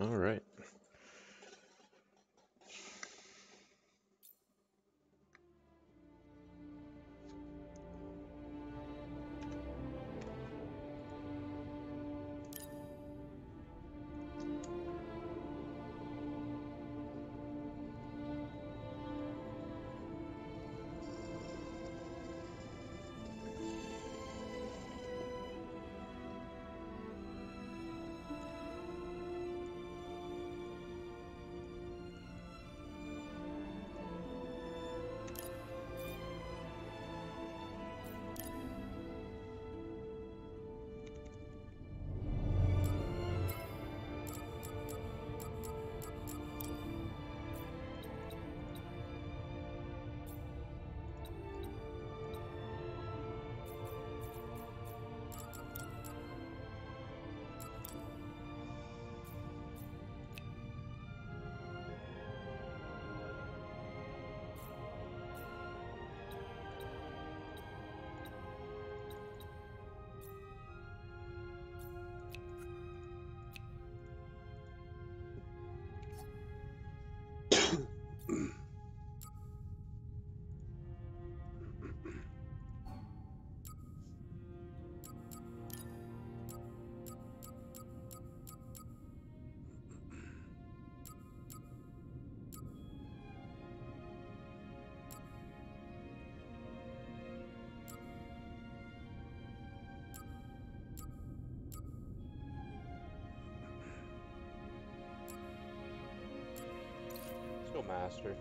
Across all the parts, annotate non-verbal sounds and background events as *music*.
All right. Master.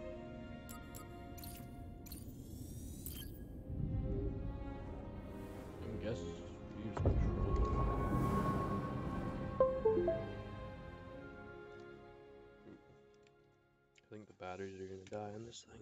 I guess use controller. I think the batteries are gonna die on this thing.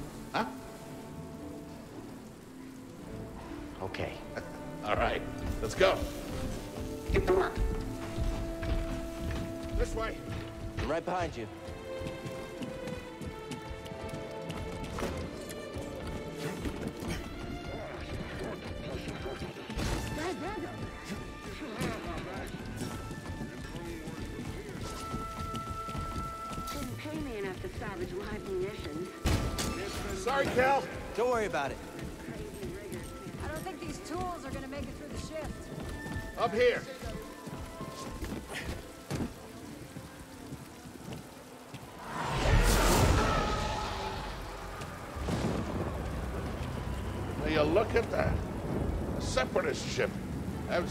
Behind you. Didn't pay me enough to salvage live munitions. Sorry, Cal. Don't worry about it.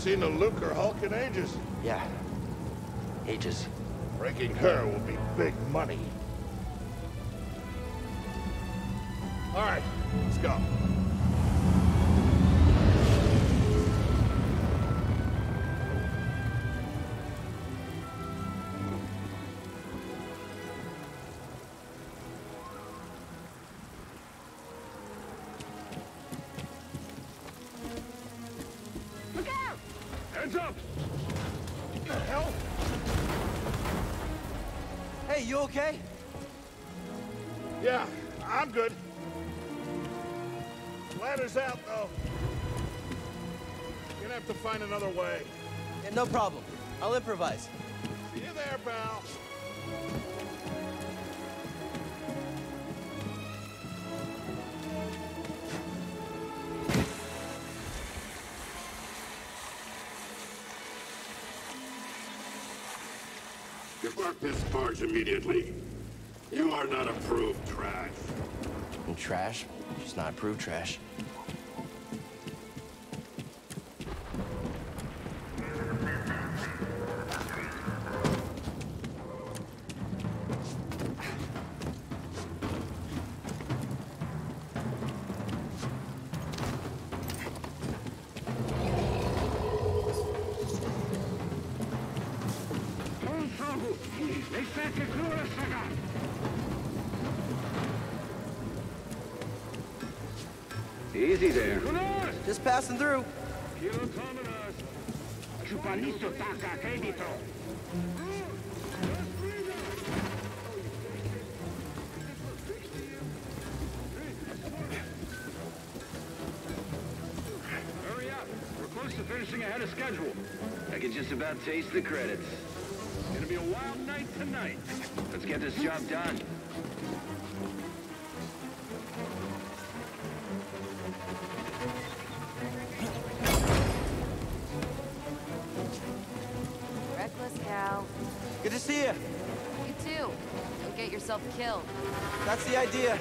Seen a Lucrehulk in ages. Yeah. Ages. Breaking her will be big money. Another way. Yeah, no problem. I'll improvise. See you there, pal. Depart this barge immediately. You are not approved trash. And trash? She's not approved trash. About taste the credits. It's gonna be a wild night tonight. Let's get this job done. Reckless Cal. Good to see you. You too. Don't get yourself killed. That's the idea.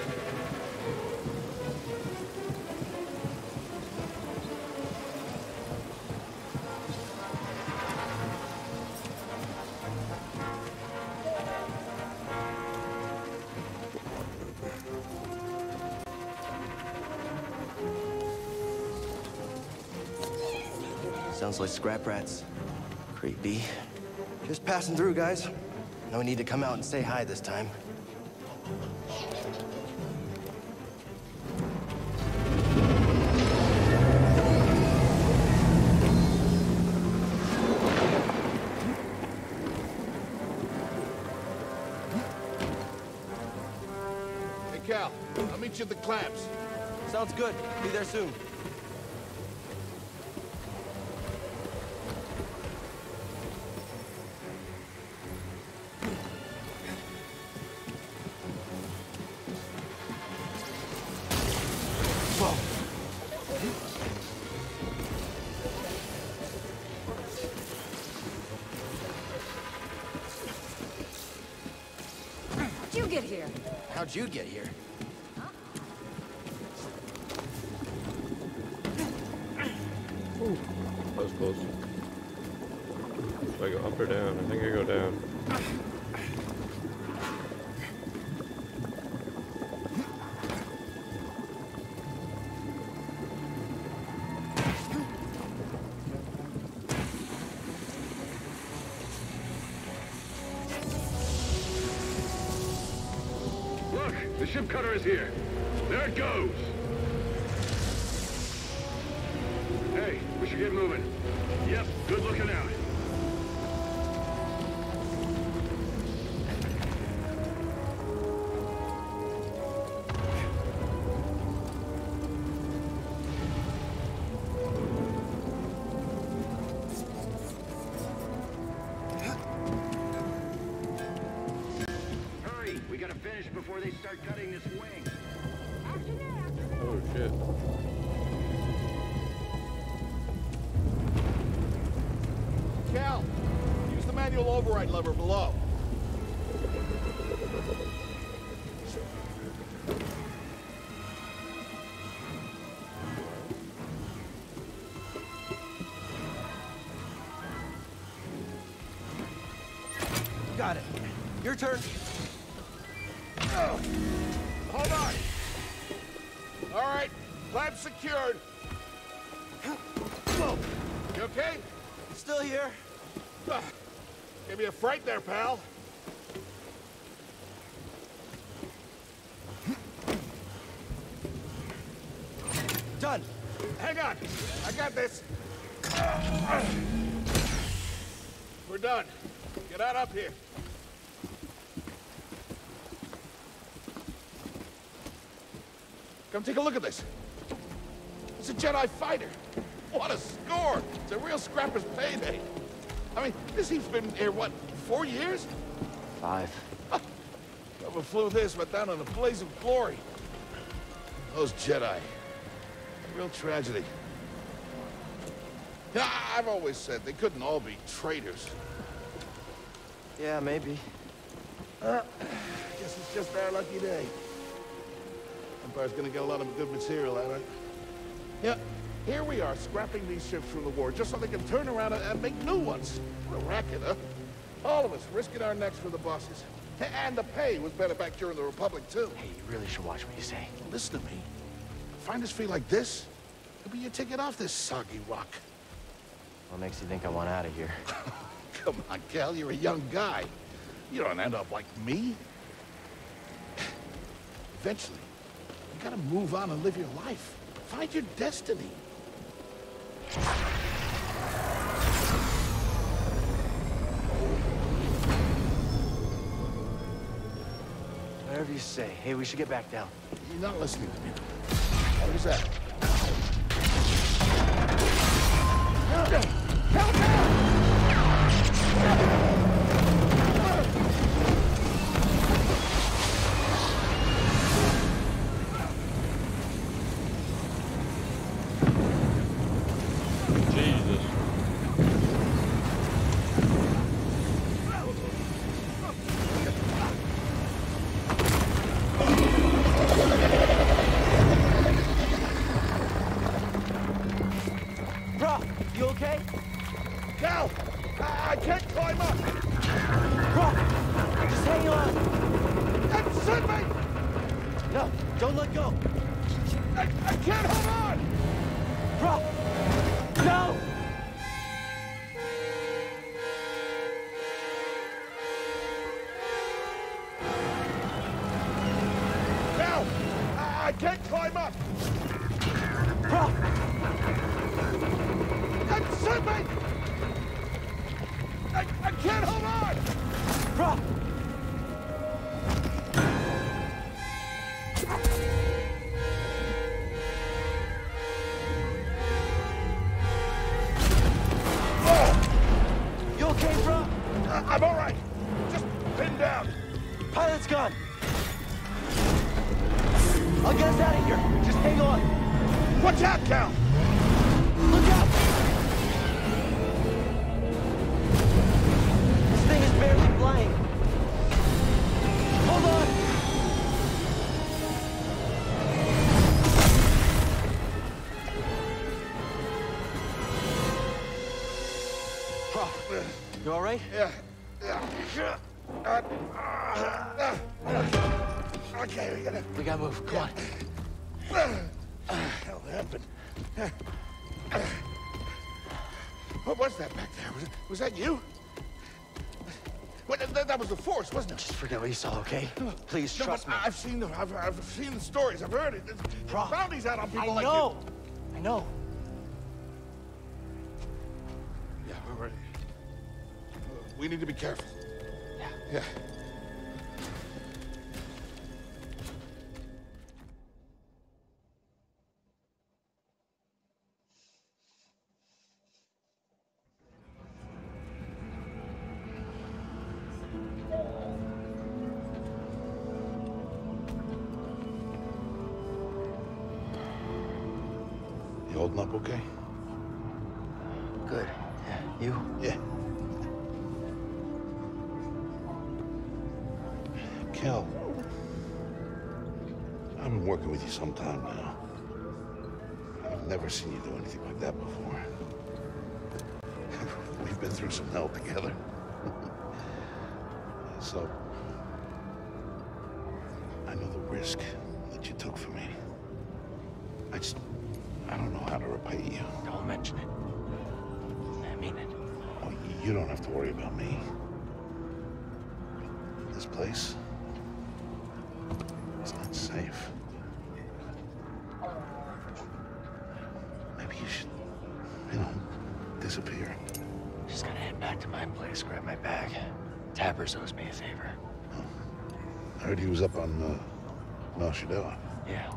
Sounds like scrap rats. Creepy. Just passing through, guys. No need to come out and say hi this time. Hey, Cal, I'll meet you at the clamps. Sounds good. Be there soon. How'd you get here? Ship cutter is here. There it goes. Turn. Take a look at this. It's a Jedi fighter. What a score! It's a real scrapper's payday. I mean, this he's been here, what, four years? Five. *laughs* Whoever flew this went down in a blaze of glory. Those Jedi. Real tragedy. Yeah, I've always said they couldn't all be traitors. Yeah, maybe. *clears throat* Uh, guess it's just our lucky day. Empire's gonna get a lot of good material out of it. Yeah, here we are, scrapping these ships from the war, just so they can turn around and, and make new ones. What a racket, huh? All of us risking our necks for the bosses. And the pay was better back during the Republic, too. Hey, you really should watch what you say. Listen to me. Find us free like this, it'll be your ticket off this soggy rock. What makes you think I want out of here? *laughs* *laughs* Come on, Cal, you're a young guy. You don't end up like me. *sighs* Eventually, you gotta move on and live your life. Find your destiny. Whatever you say. Hey, we should get back down. You're not listening to me. What is that? Jesus. You all right? Yeah. Yeah. Okay, we gotta... We gotta move. Come on. hell happened? What was that back there? Was, was that you? What, that, that was the Force, wasn't it? Just forget what you saw, okay? Please No, trust me. I've seen the I've, I've seen the stories. I've heard it. Bro, bounties out on people I like know. Kel, I've been working with you some time now. I've never seen you do anything like that before. *laughs* We've been through some hell together. *laughs* so, I know the risk that you took for me. I just, I don't know how to repay you. Don't mention it. I mean it. Oh, you don't have to worry about me. This place is not safe. Maybe you should, you know, disappear. Just gonna head back to my place, grab my bag. Tappers owes me a favor. I heard he was up on uh, Mel Shadella. Yeah.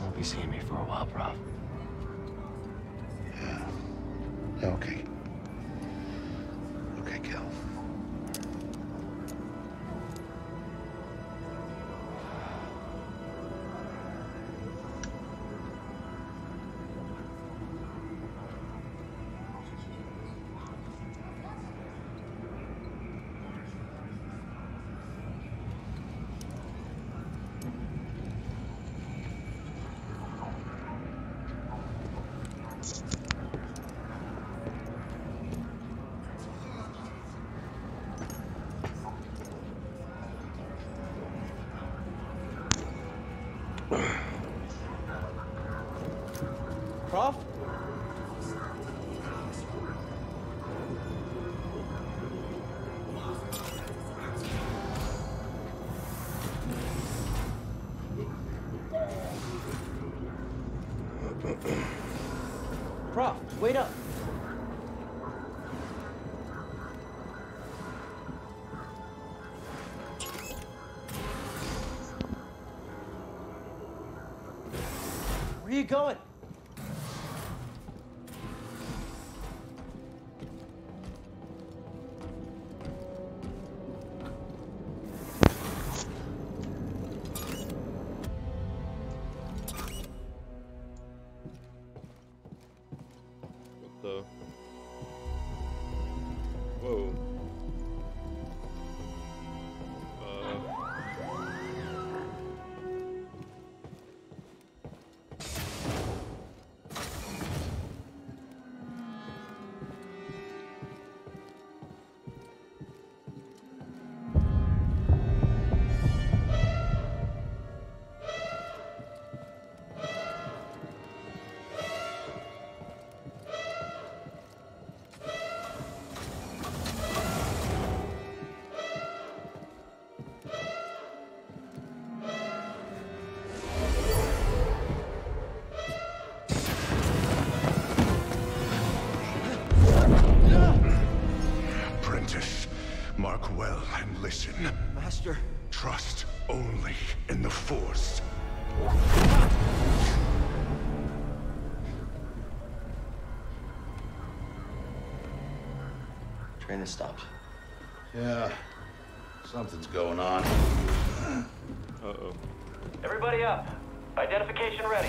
won't be seeing me for a while, Prauf. Yeah. Okay. Okay, going? Train has stopped. Yeah. Something's going on. Uh-oh. Everybody up. Identification ready.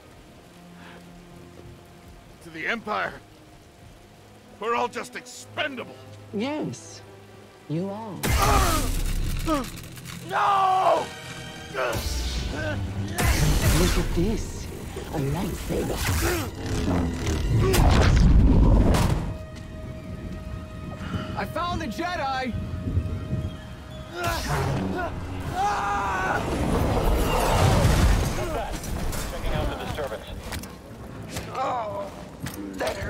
To the Empire, we're all just expendable. Yes, you are. *gasps* No! Look at this. A lightsaber. I found the Jedi! Checking out the disturbance. Oh, that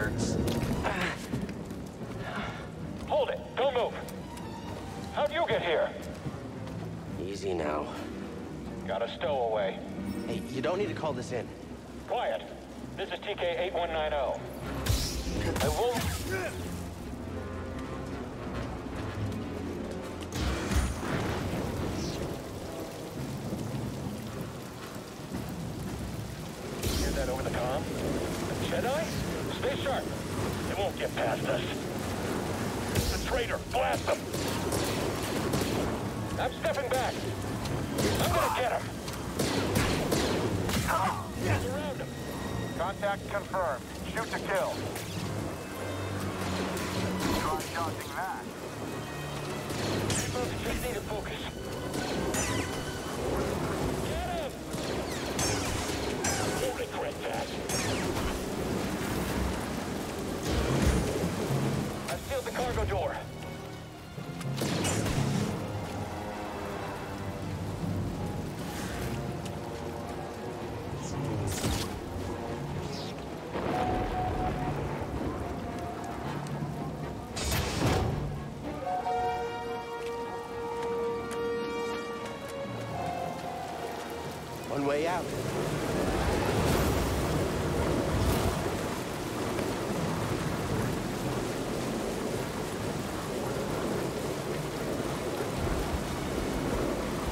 hurts. *sighs* Hold it. Don't move. How'd you get here? Easy now. Got a stowaway. Hey, you don't need to call this in. Quiet. This is TK-8190. I won't...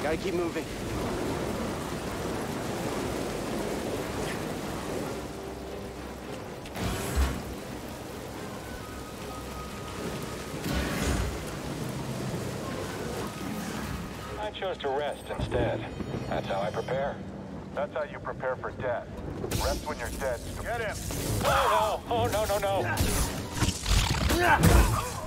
Gotta keep moving. I chose to rest instead. That's how I prepare. That's how you prepare for death. Rest when you're dead. Get him! Oh no! Oh no no no! *laughs*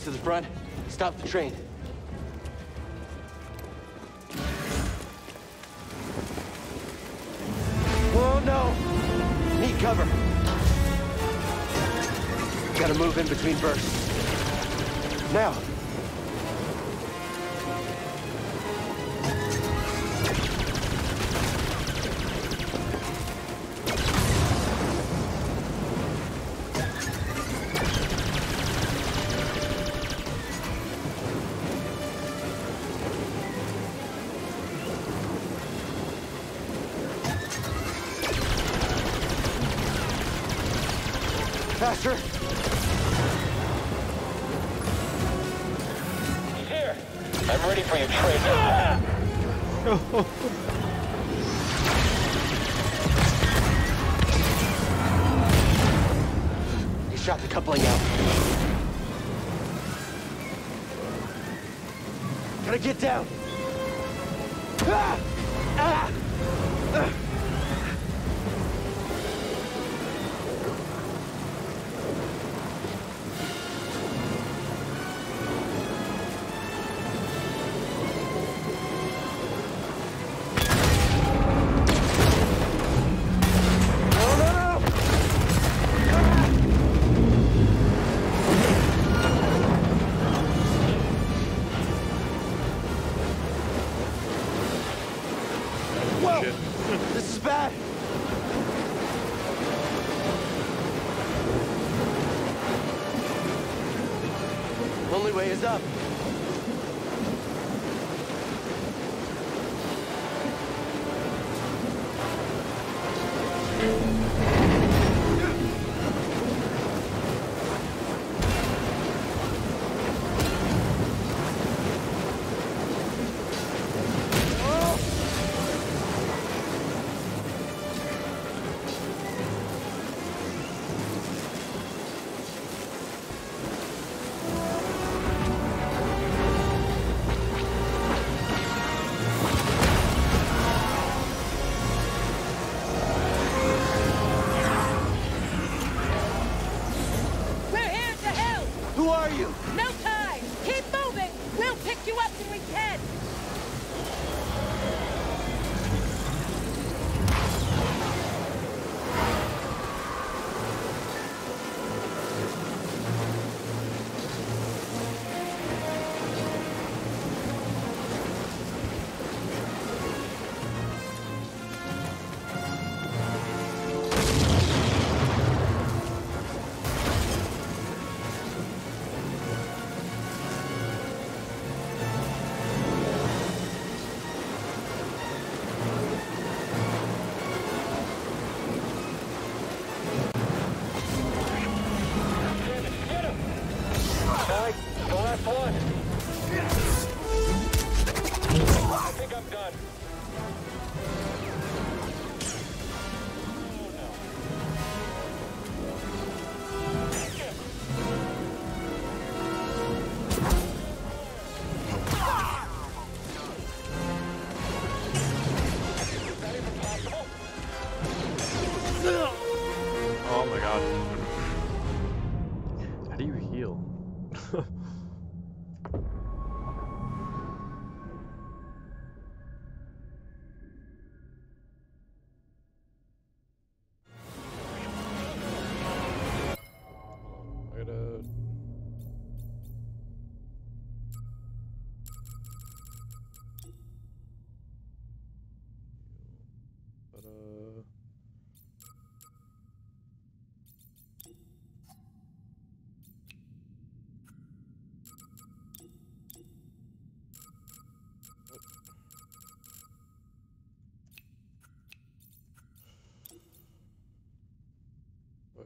gets to the front, stop the train. Oh no! Need cover. Gotta move in between bursts. Faster! He's here. I'm ready for *laughs* you, traitor. He shot the coupling out. Gotta get down!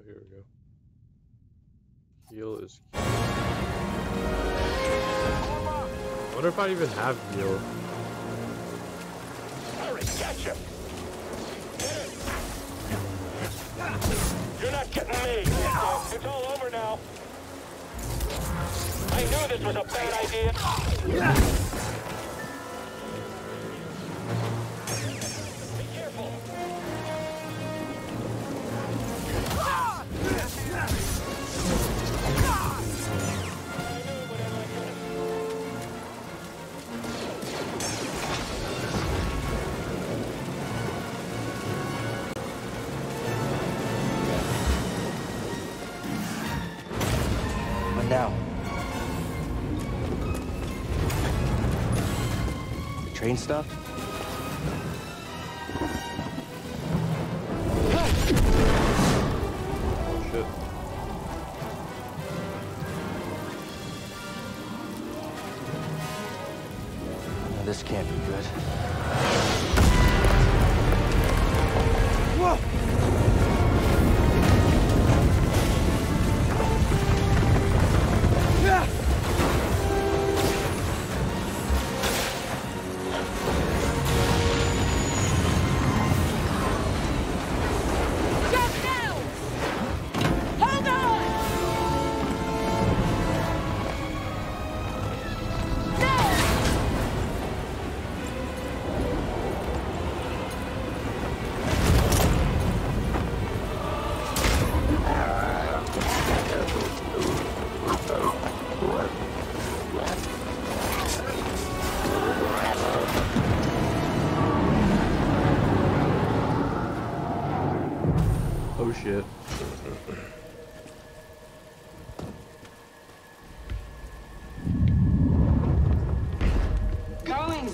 Here we go. Heal is. I wonder if I even have heal. Hurry, gotcha. You're not getting me. It's all over now. I knew this was a bad idea. The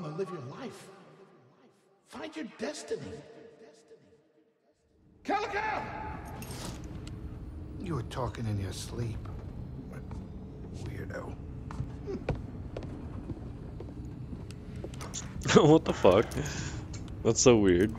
gotta move on and live your life. Find your destiny. Calico! You were talking in your sleep. Weirdo. *laughs* what the fuck? That's so weird.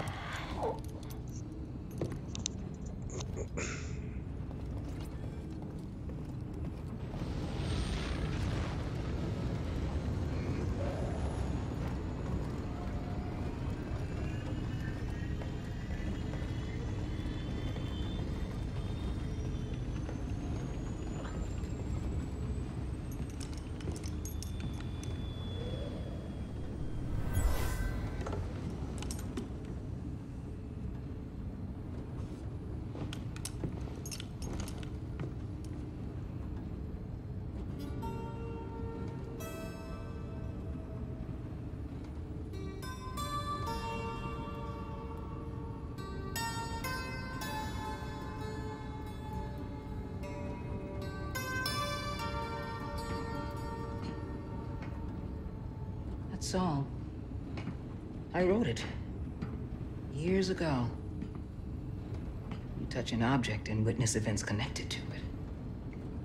An object and witness events connected to it.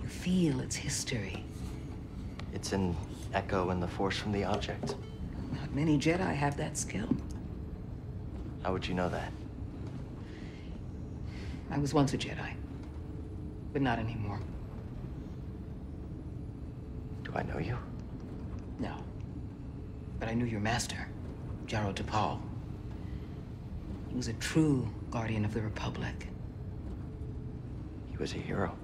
You feel its history. It's an echo in the force from the object. Not many Jedi have that skill. How would you know that? I was once a Jedi. But not anymore. Do I know you? No. But I knew your master, Jaro Tapal. He was a true guardian of the Republic. Was a hero.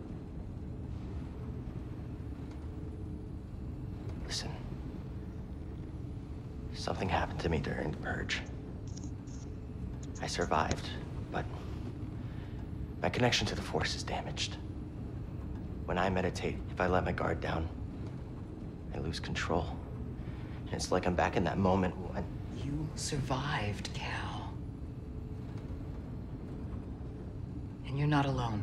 Listen. Something happened to me during the purge. I survived, but my connection to the Force is damaged. When I meditate, if I let my guard down, I lose control. And it's like I'm back in that moment when... You survived, Cal. And you're not alone.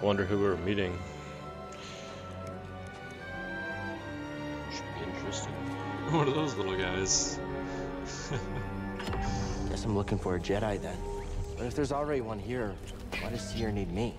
I wonder who we're meeting. Should be interesting. *laughs* One of those little guys. *laughs* Guess I'm looking for a Jedi then. But if there's already one here, why does Cere need me?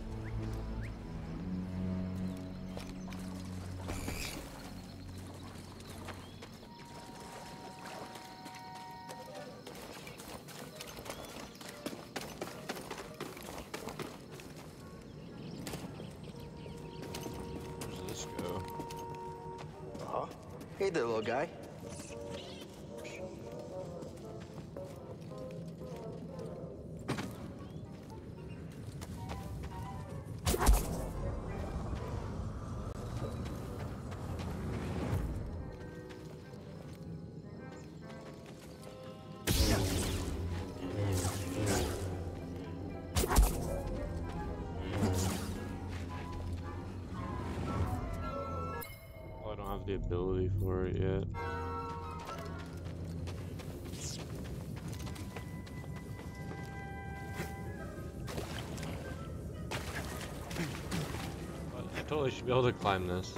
Should be able to climb this.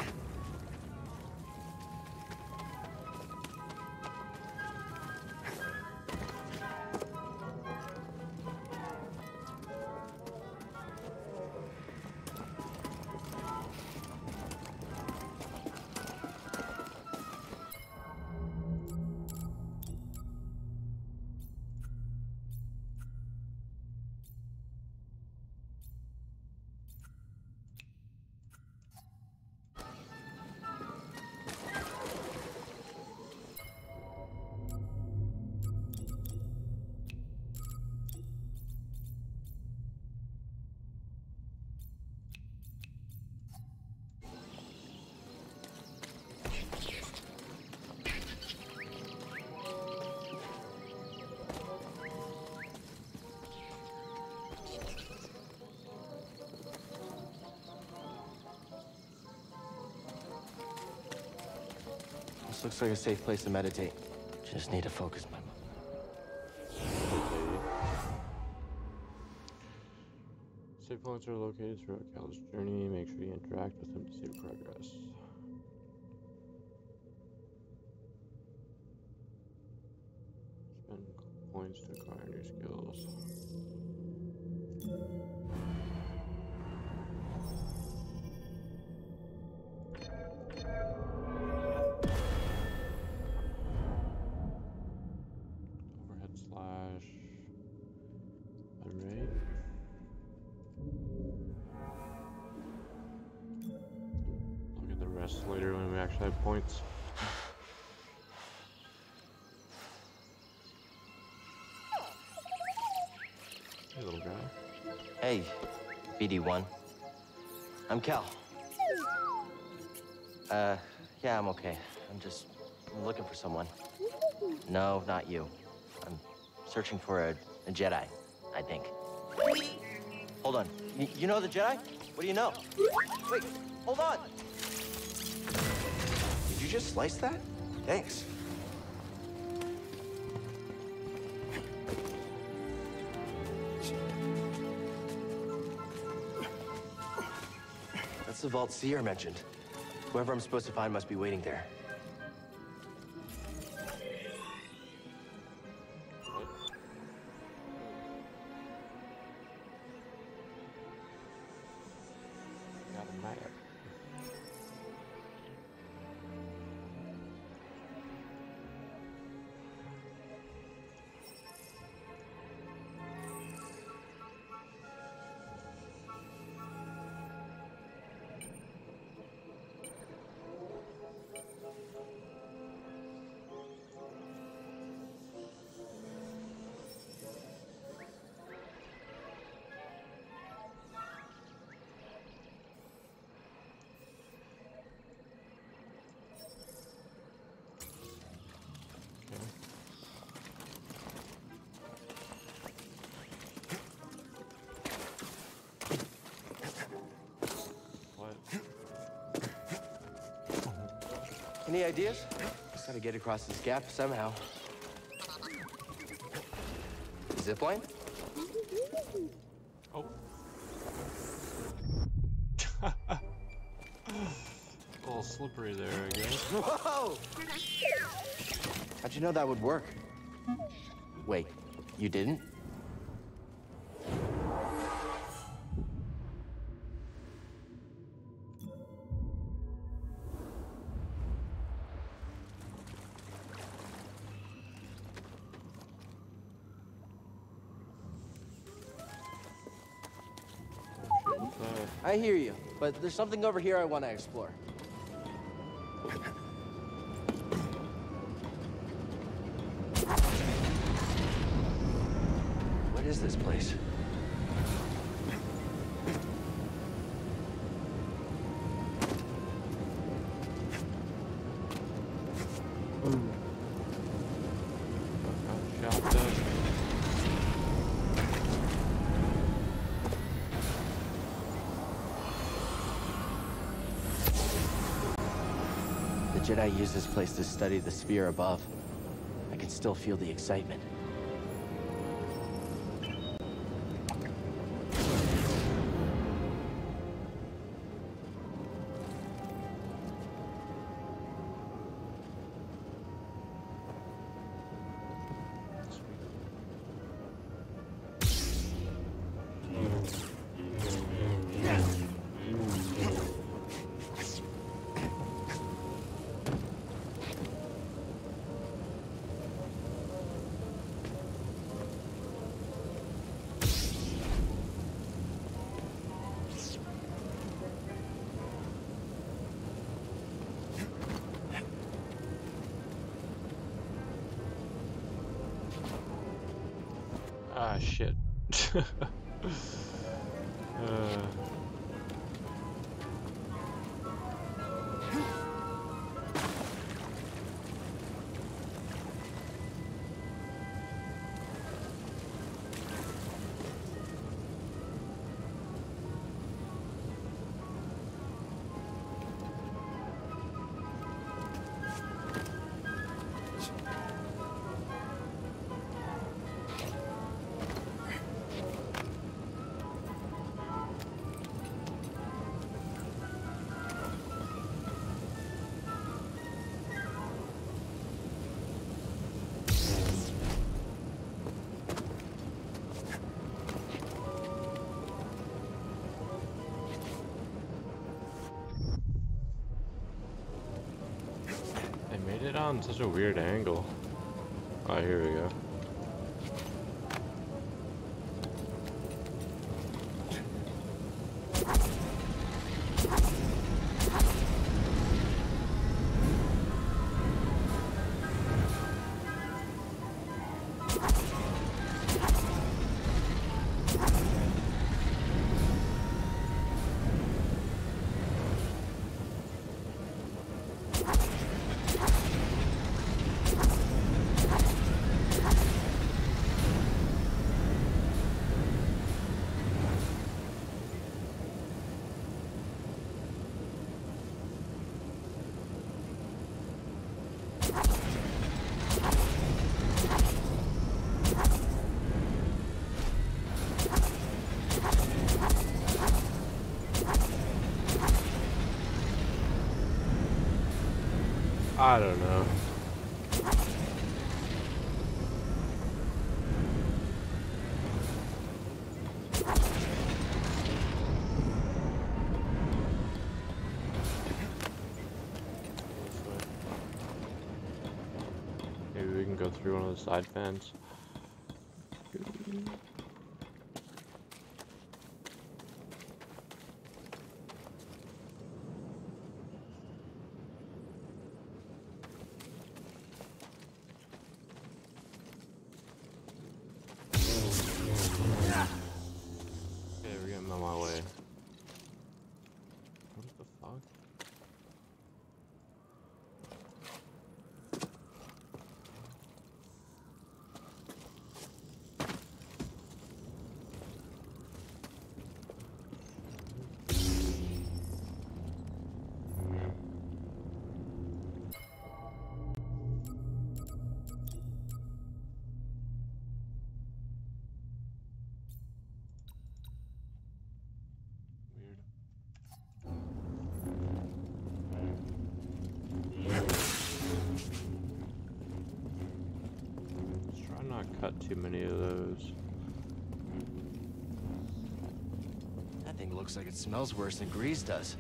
Looks like a safe place to meditate. Just need to focus my Save points are located throughout Cal's journey. Make sure you interact with him to see progress. Spend points to Hey, BD1. I'm Cal. Uh, yeah, I'm okay. I'm just I'm looking for someone. No, not you. I'm searching for a, a Jedi, I think. Hold on. Y- you know the Jedi? What do you know? Wait, hold on. Did you just slice that? Thanks. The vault Cere mentioned. Whoever I'm supposed to find must be waiting there. Any ideas? Just Gotta get across this gap somehow. Zip line? Oh. *laughs* A little slippery there, I guess. *laughs* Whoa! How'd you know that would work? Wait, you didn't? I hear you, but there's something over here I want to explore. Jedi used this place to study the sphere above. I can still feel the excitement. They it on such a weird angle. Oh, here we go. I don't know. Maybe we can go through one of the side fans. Cut too many of those. That thing looks like it smells worse than Greez does.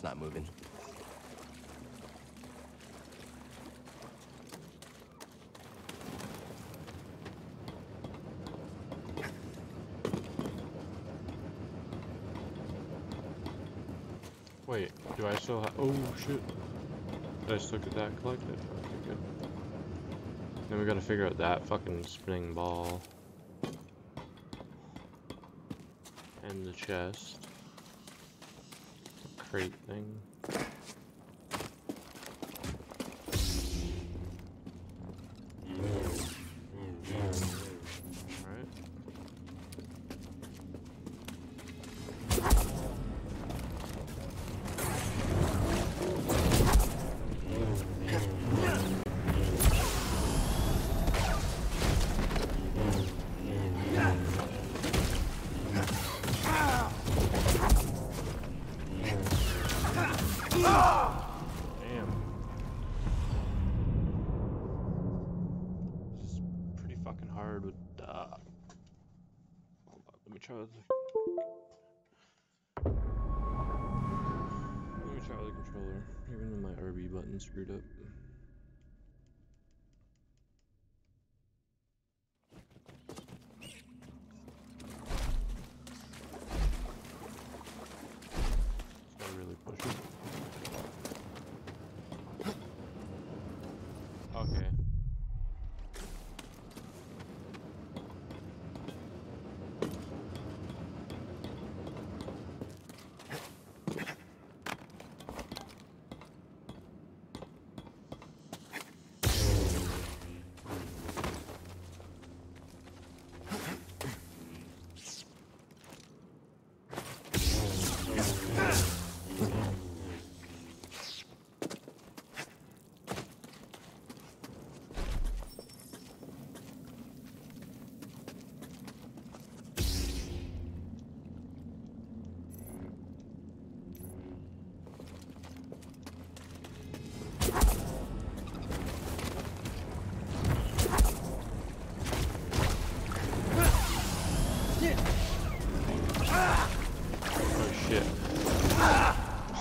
That's not moving. Wait, do I still have? Oh shit! Did I still get that collected? Okay, good. Then we gotta figure out that fucking spinning ball. And the chest. Crate thing.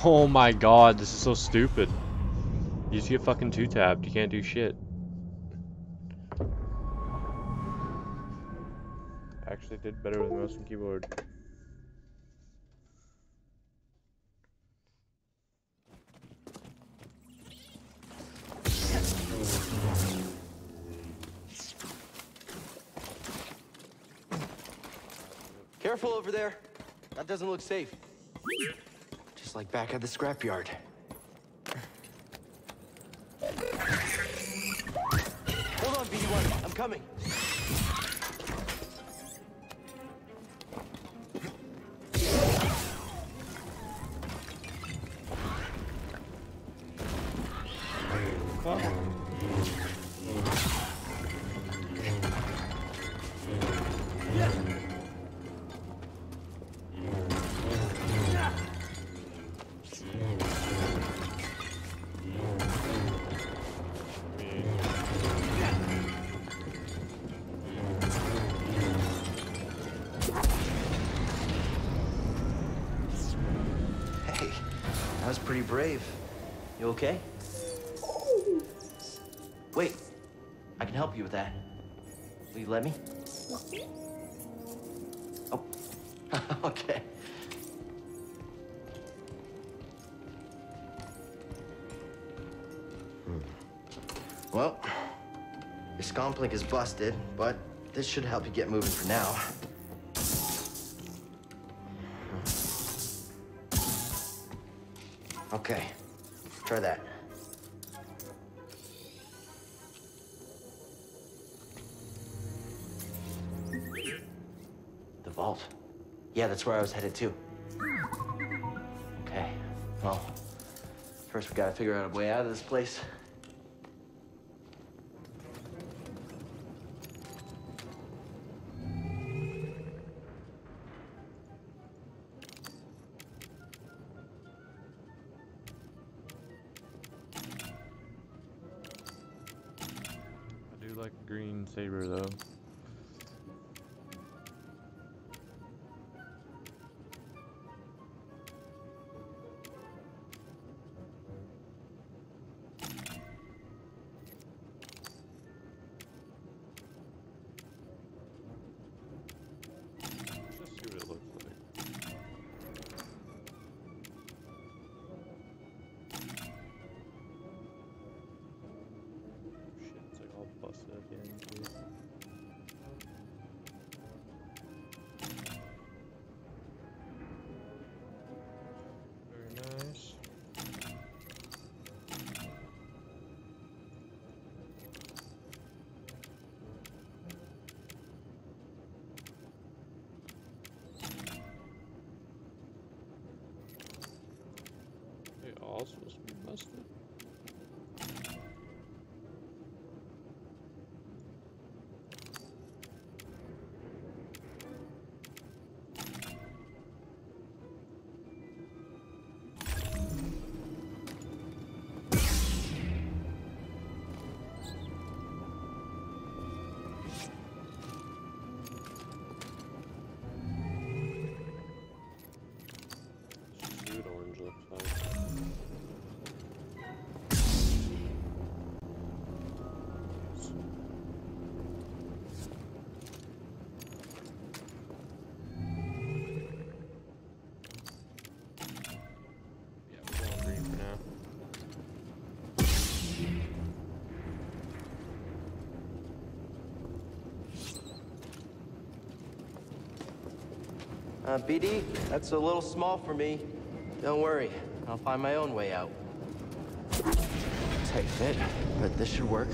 Oh my god, this is so stupid. You just get fucking two tapped, you can't do shit. Actually did better with mouse and keyboard. Careful over there. That doesn't look safe. Like back at the scrapyard. Hold on, BD1. I'm coming. uplink is busted, but this should help you get moving for now. Okay, try that. The vault. Yeah, that's where I was headed too. Okay, well, first we gotta figure out a way out of this place. Uh, BD, that's a little small for me. Don't worry, I'll find my own way out. Tight fit, but this should work.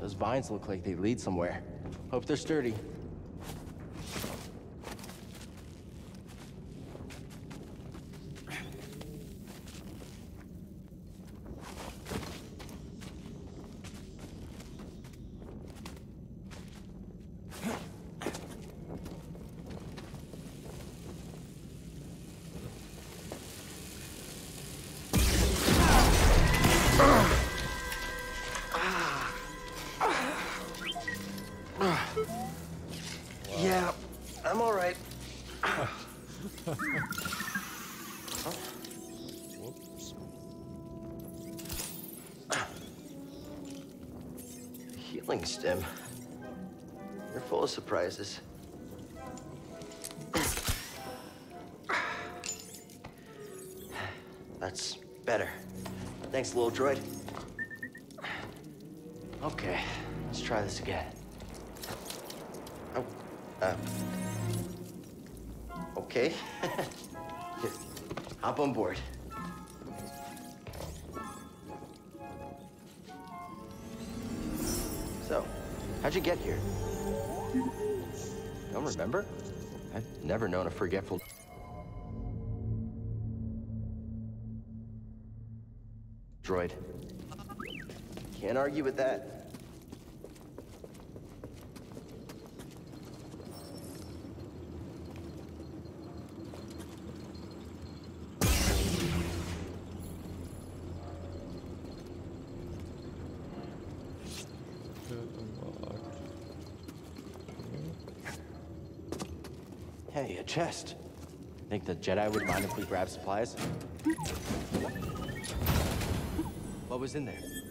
Those vines look like they lead somewhere. Hope they're sturdy. Okay, let's try this again. Oh, uh. Okay. *laughs* Here, hop on board. So, how'd you get here? Don't remember? I've never known a forgetful. Argue with that. Hey, a chest. Think the Jedi would mind if we grab supplies? What was in there?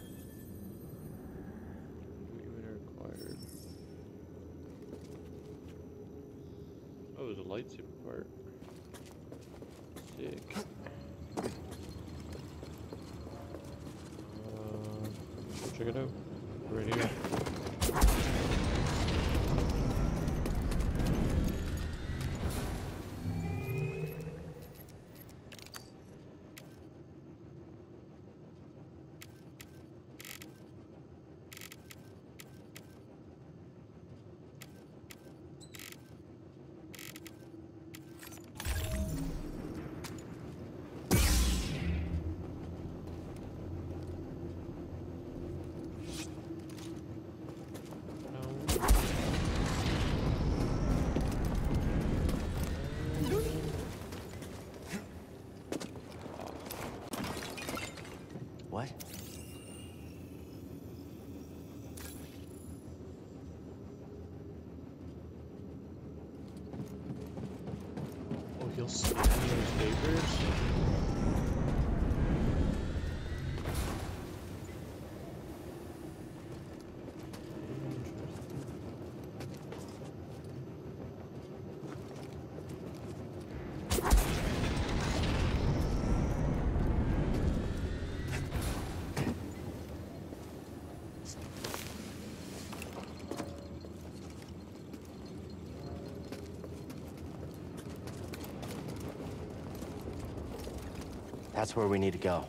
That's where we need to go.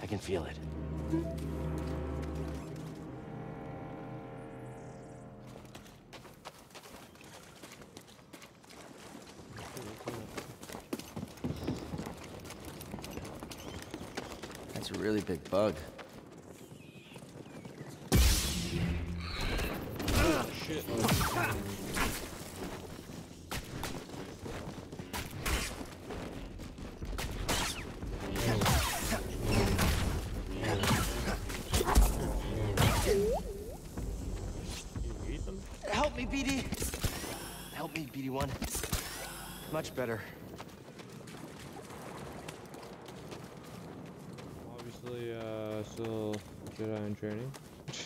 I can feel it. That's a really big bug. Much better. Obviously, uh, still Jedi in training.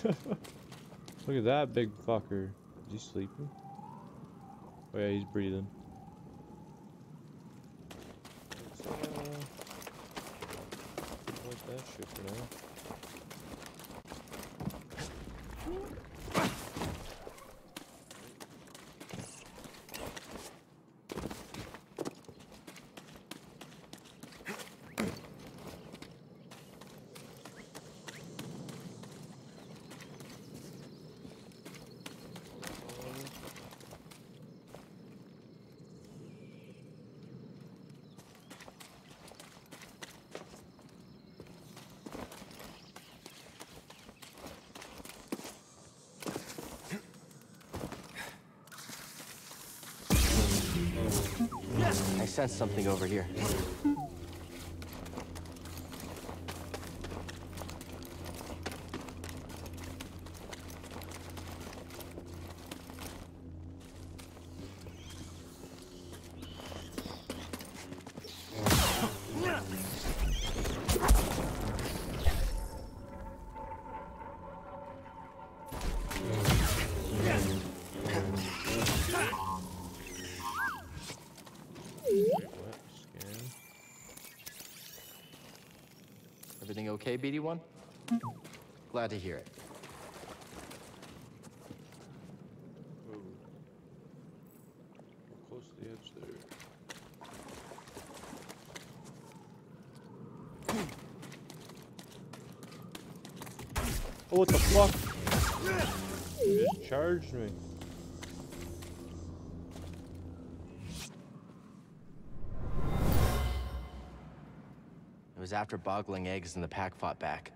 *laughs* Look at that big fucker. Is he sleeping? Oh yeah, he's breathing. Let's, uh, like that shit for now. I sense something over here. Okay, BD1? Glad to hear it. Oh. Close to the edge there. Oh, what the fuck? You just charged me. Was after bogling eggs and the pack fought back.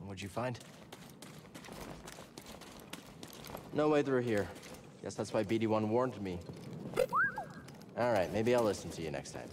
What'd you find? No way through here. Guess that's why BD1 warned me. All right, maybe I'll listen to you next time.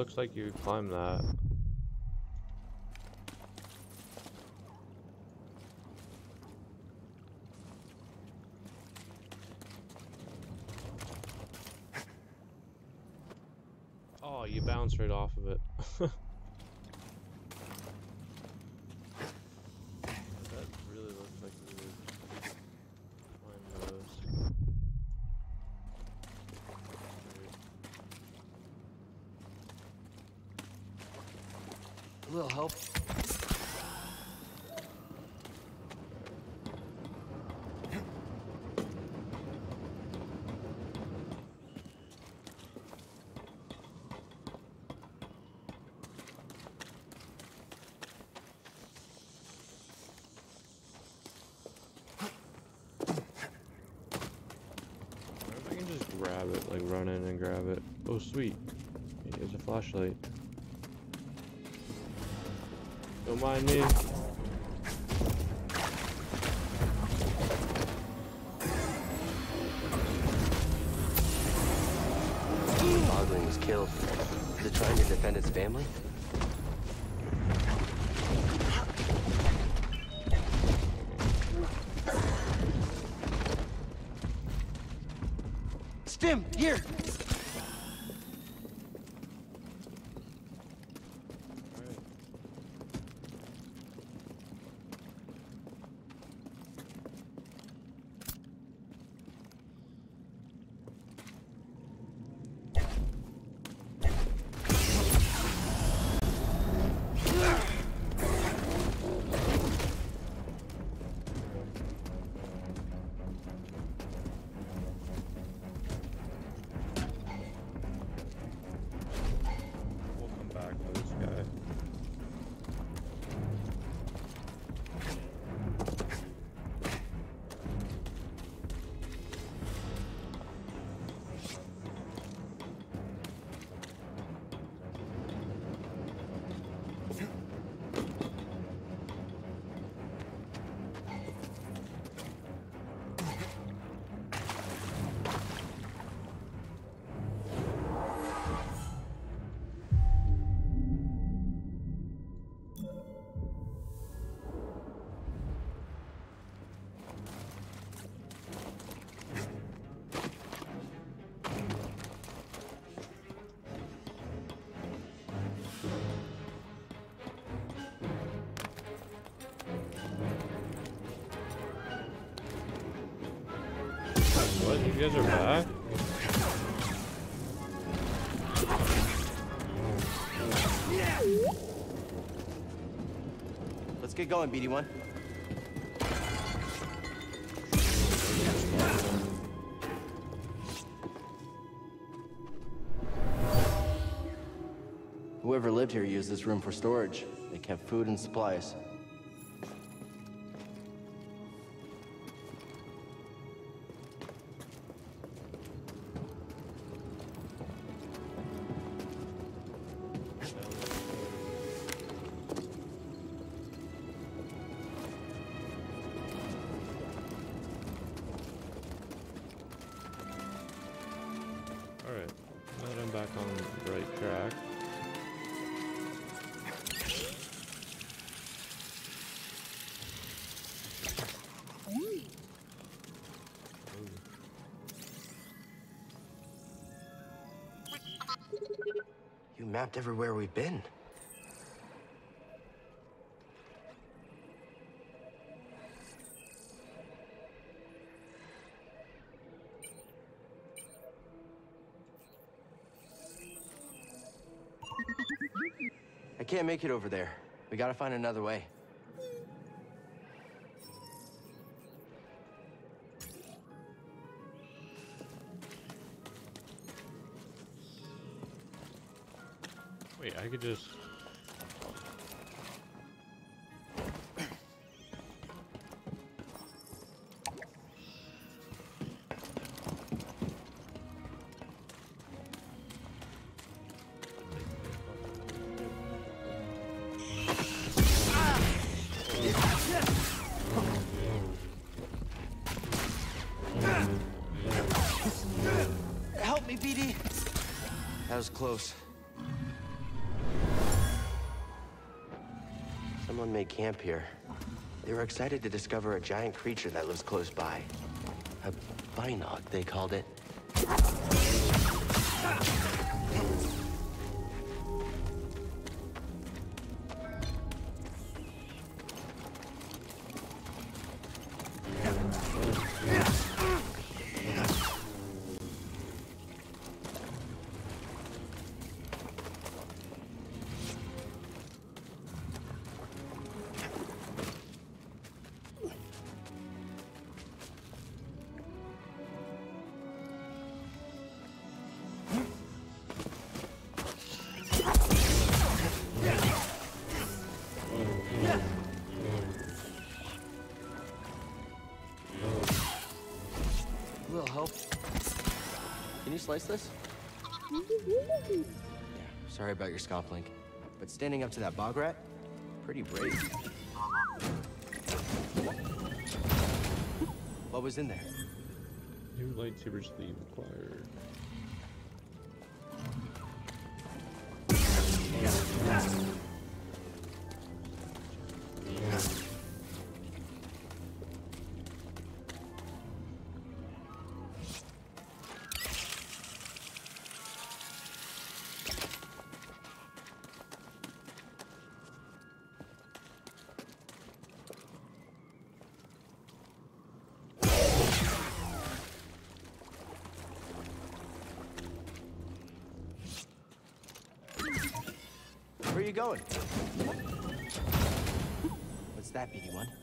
Looks like you would climb that. *laughs* Oh, you bounce right off of it. That really looks like you would climb those. A little help. What if I can just grab it, like run in and grab it? Oh, sweet. Here's a flashlight. Don't mind me. Ogling was killed. Is it trying to defend its family? Stim, here! You guys are back? Let's get going, BD1. Whoever lived here used this room for storage. They kept food and supplies. mapped everywhere we've been. I can't make it over there. We gotta find another way. Just... Help me, BD! That was close. Camp here. They were excited to discover a giant creature that lives close by. A binog, they called it. Slice this? Yeah, sorry about your scomp link. But standing up to that bog rat, pretty brave. What was in there? New lightsaber sleeve acquired. Going? What's that, BD1?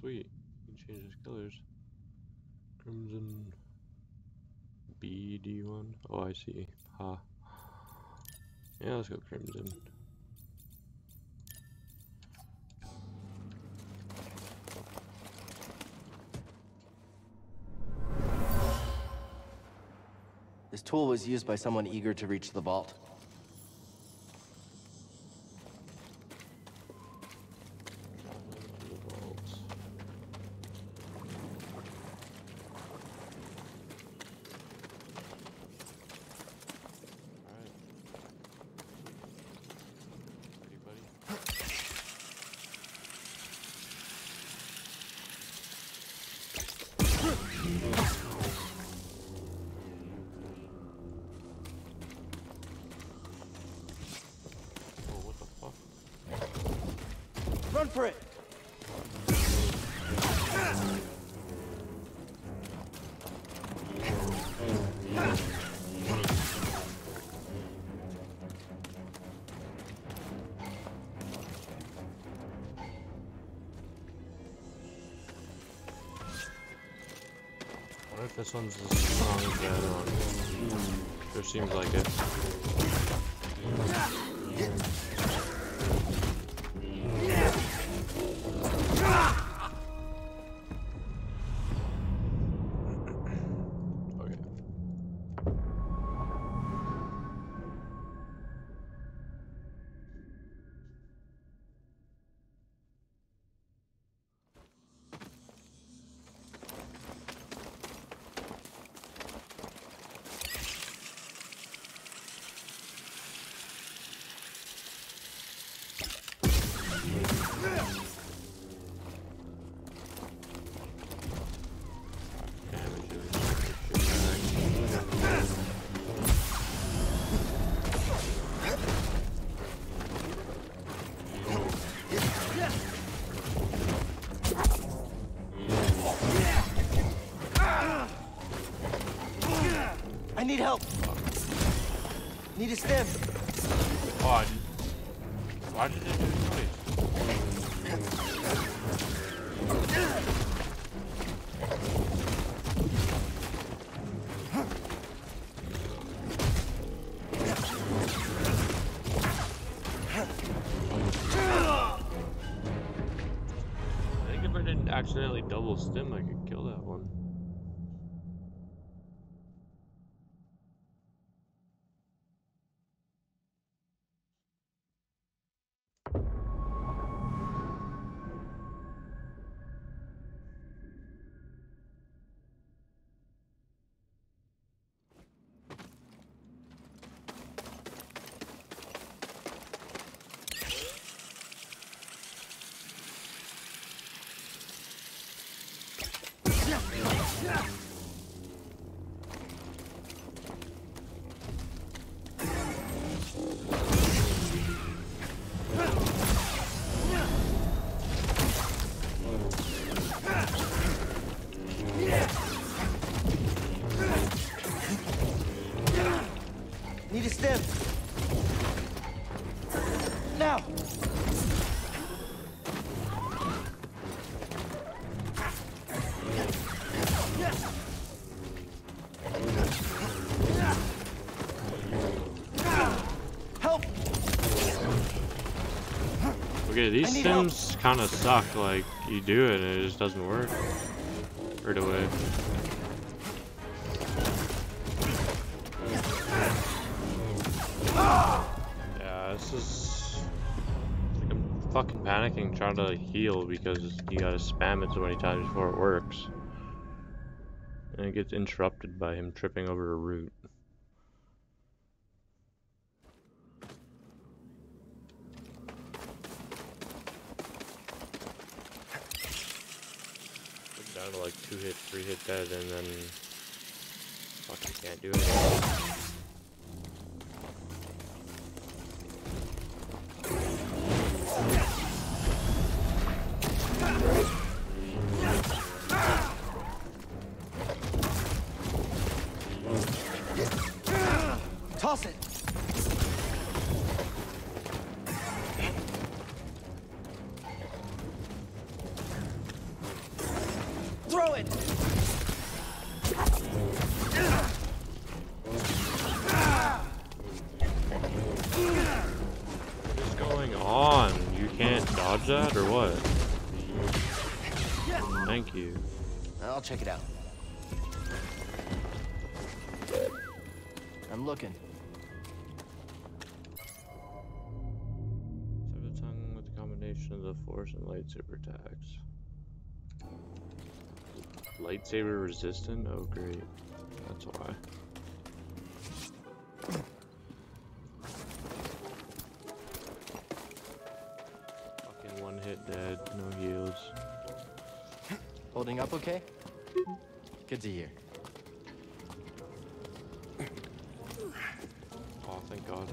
Sweet. You can change his colors. Crimson. BD1. Oh, I see. Ha. Yeah, let's go Crimson. This tool was used by someone eager to reach the vault. This one's strong the other one? Sure seems like it. Need a stim. Why? Why did they do it twice? I think if I didn't accidentally double stim, Okay, these I need help. stims kind of suck. Like, you do it and it just doesn't work right away. Yeah, this is. Like I'm fucking panicking trying to heal because you gotta spam it so many times before it works. And it gets interrupted by him tripping over a root. Down to like two hit, three hit dead, and then fucking can't do it. Check it out. I'm looking. Sever the tongue with a combination of the force and lightsaber attacks. Lightsaber resistant? Oh great. That's why. Fucking one hit dead, no heals. Holding up okay? Good to hear. Oh, thank god.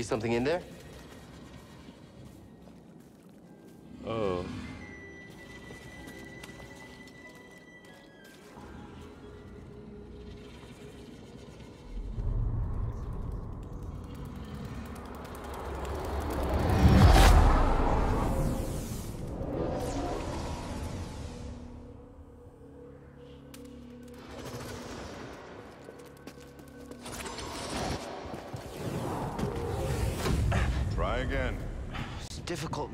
See something in there?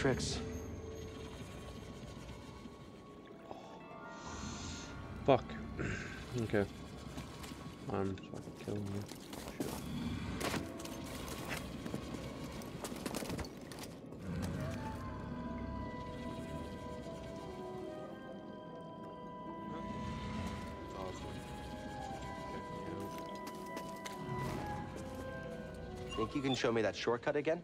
Tricks. Fuck. *clears throat* okay. I'm fucking killing me. Think you can show me that shortcut again?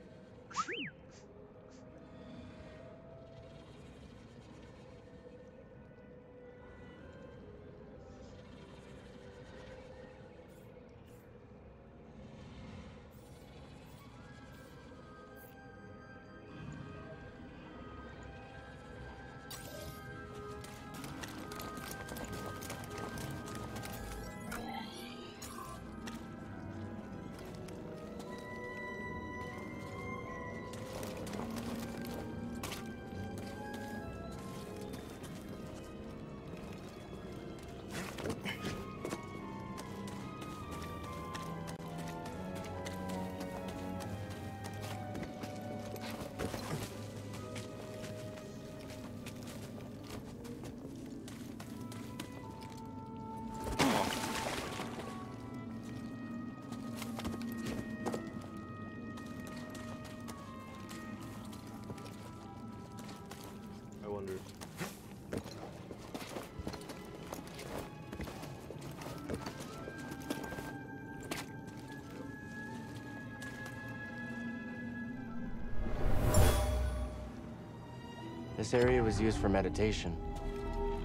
This area was used for meditation.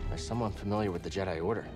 There's someone familiar with the Jedi Order.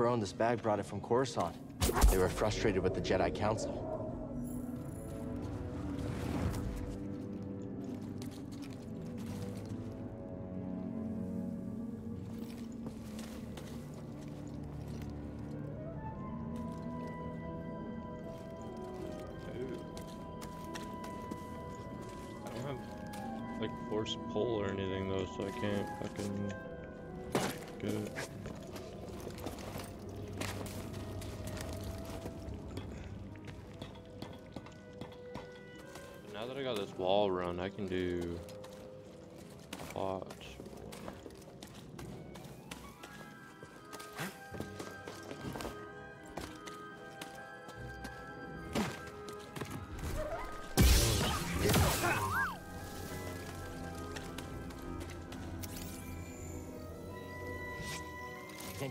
Whoever owned this bag brought it from Coruscant. They were frustrated with the Jedi Council.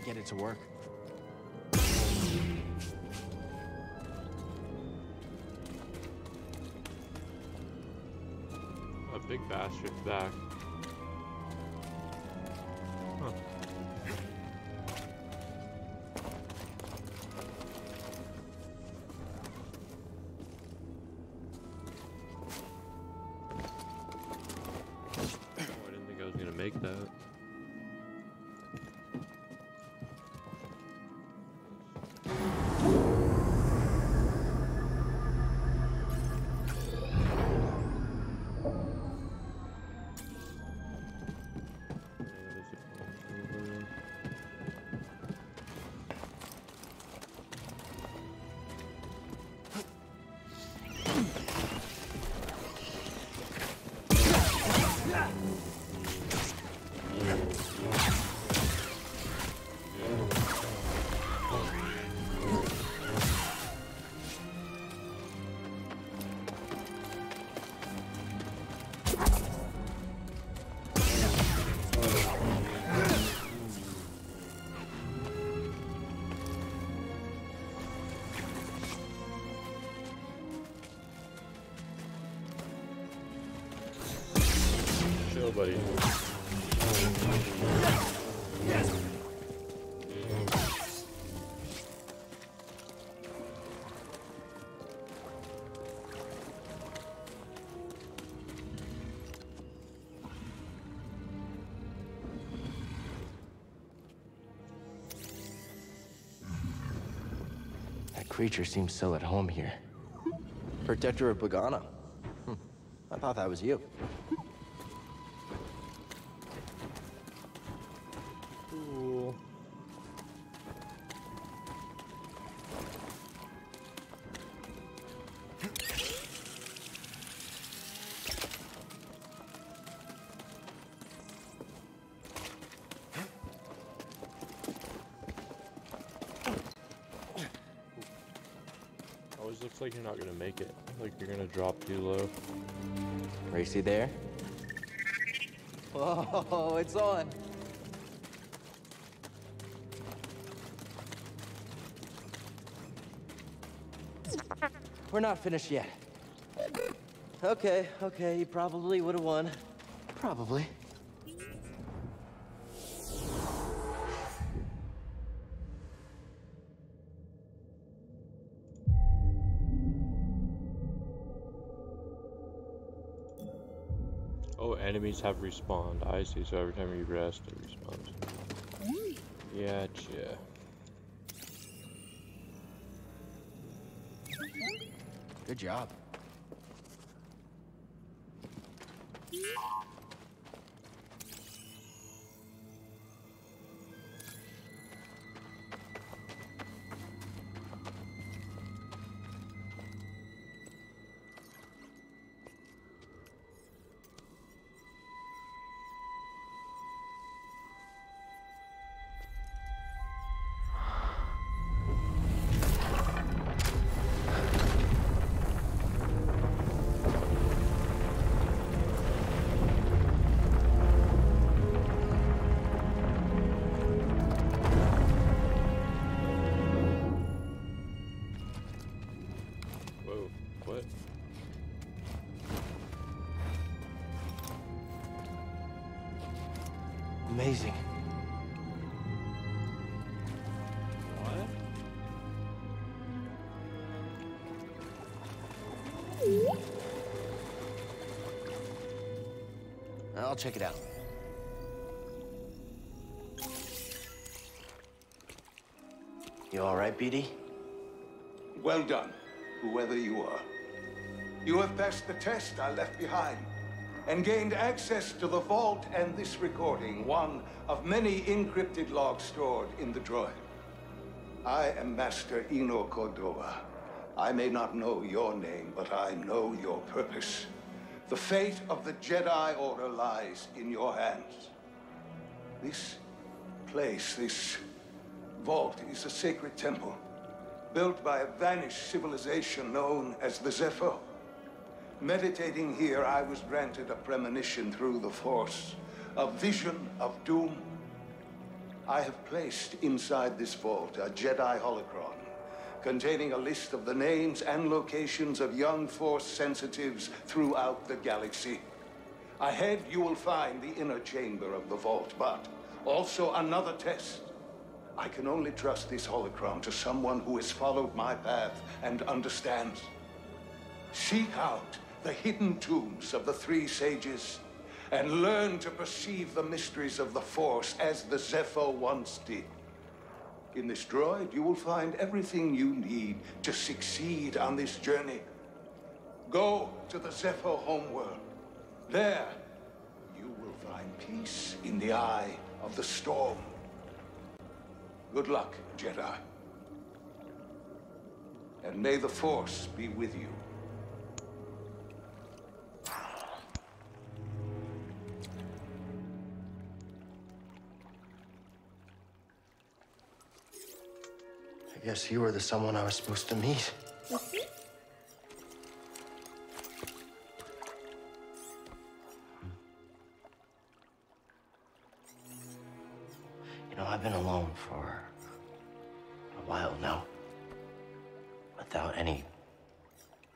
Can't get it to work. A big bastard's back. Chill, buddy. That creature seems so at home here. Protector of Bogano. Hmm. I thought that was you. Like you're not gonna make it. Like you're gonna drop too low. Racy there? Oh, it's on. We're not finished yet. Okay, okay, you probably would have won. Probably. Enemies have respawned. I see. So every time you rest, it respawns. Yeah, yeah. Good job. Check it out. You all right, BD? Well done, whoever you are. You have passed the test I left behind and gained access to the vault and this recording, one of many encrypted logs stored in the droid. I am Master Eno Cordova. I may not know your name, but I know your purpose. The fate of the Jedi Order lies in your hands. This place, this vault, is a sacred temple built by a vanished civilization known as the Zeffo. Meditating here, I was granted a premonition through the Force, a vision of doom. I have placed inside this vault a Jedi holocron containing a list of the names and locations of young Force sensitives throughout the galaxy. Ahead, you will find the inner chamber of the vault, but also another test. I can only trust this holocron to someone who has followed my path and understands. Seek out the hidden tombs of the three sages and learn to perceive the mysteries of the Force as the Zeffo once did. In this droid, you will find everything you need to succeed on this journey. Go to the Zeffo homeworld. There, you will find peace in the eye of the storm. Good luck, Jedi. And may the Force be with you. I guess you were the someone I was supposed to meet. You know, I've been alone for a while now. Without any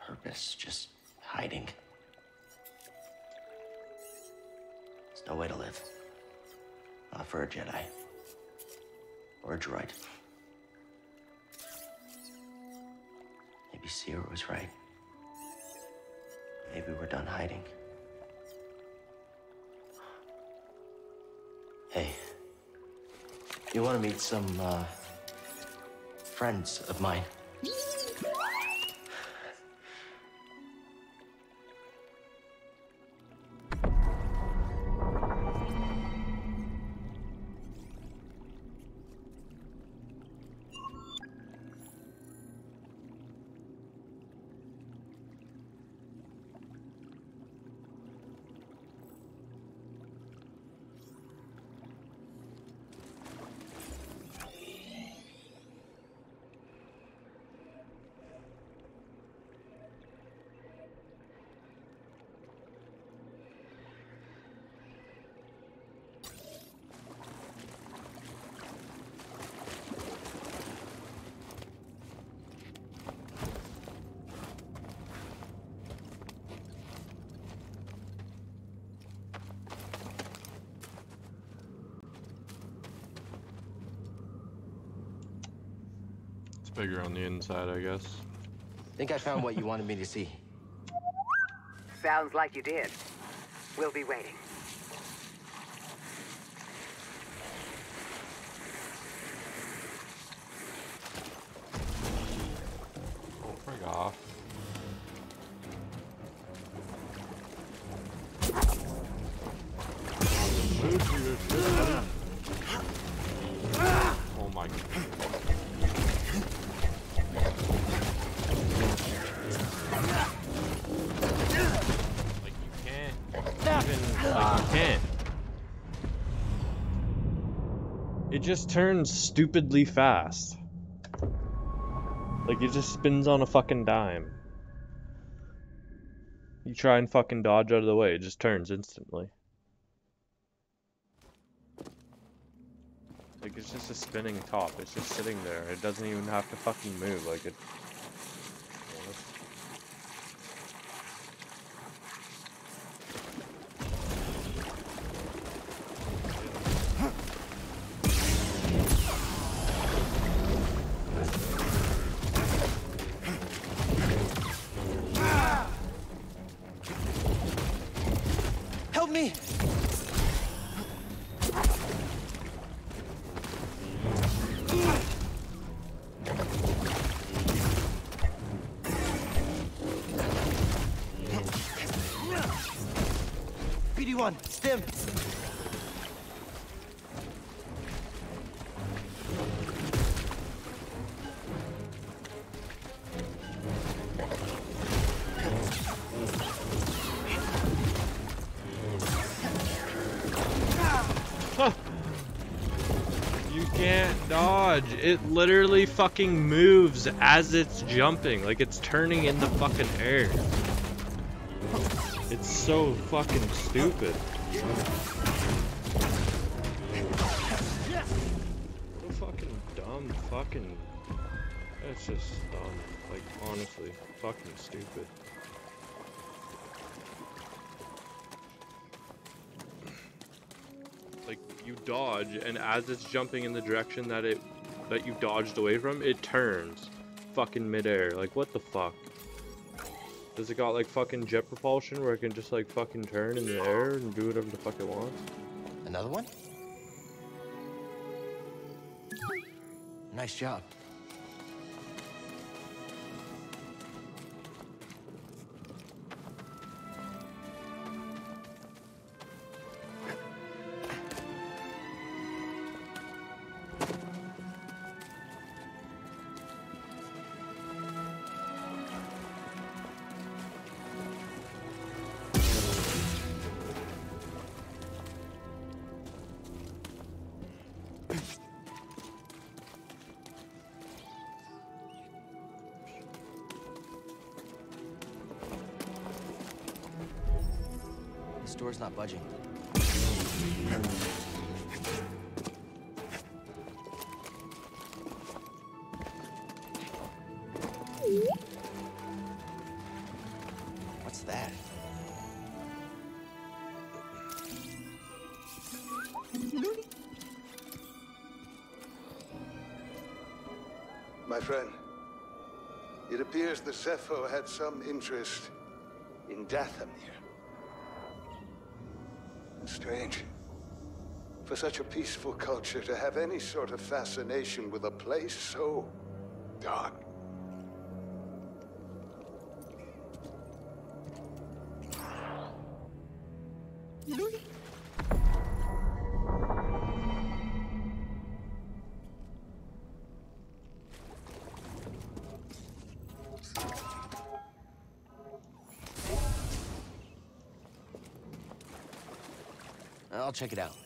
purpose, just hiding. There's no way to live. Not for a Jedi. Meet some, uh, friends of mine? Inside, I guess. Think I found what you wanted me to see. Sounds like you did. We'll be waiting. Just turns stupidly fast. Like it just spins on a fucking dime. You try and fucking dodge out of the way, it just turns instantly. Like it's just a spinning top. It's just sitting there. It doesn't even have to fucking move. Like it. It literally fucking moves as it's jumping. Like it's turning in the fucking air. It's so fucking stupid. So fucking dumb. Fucking. It's just dumb. Like, honestly. Fucking stupid. like you dodge and as it's jumping in the direction that it that you dodged away from it turns fucking midair like what the fuck does it got like fucking jet propulsion where it can just like fucking turn in the air and do whatever the fuck it wants Another one? Nice job. Not budging. What's that? My friend, it appears the Zeffo had some interest in Dathomir. Strange. For such a peaceful culture to have any sort of fascination with a place so dark. Check it out.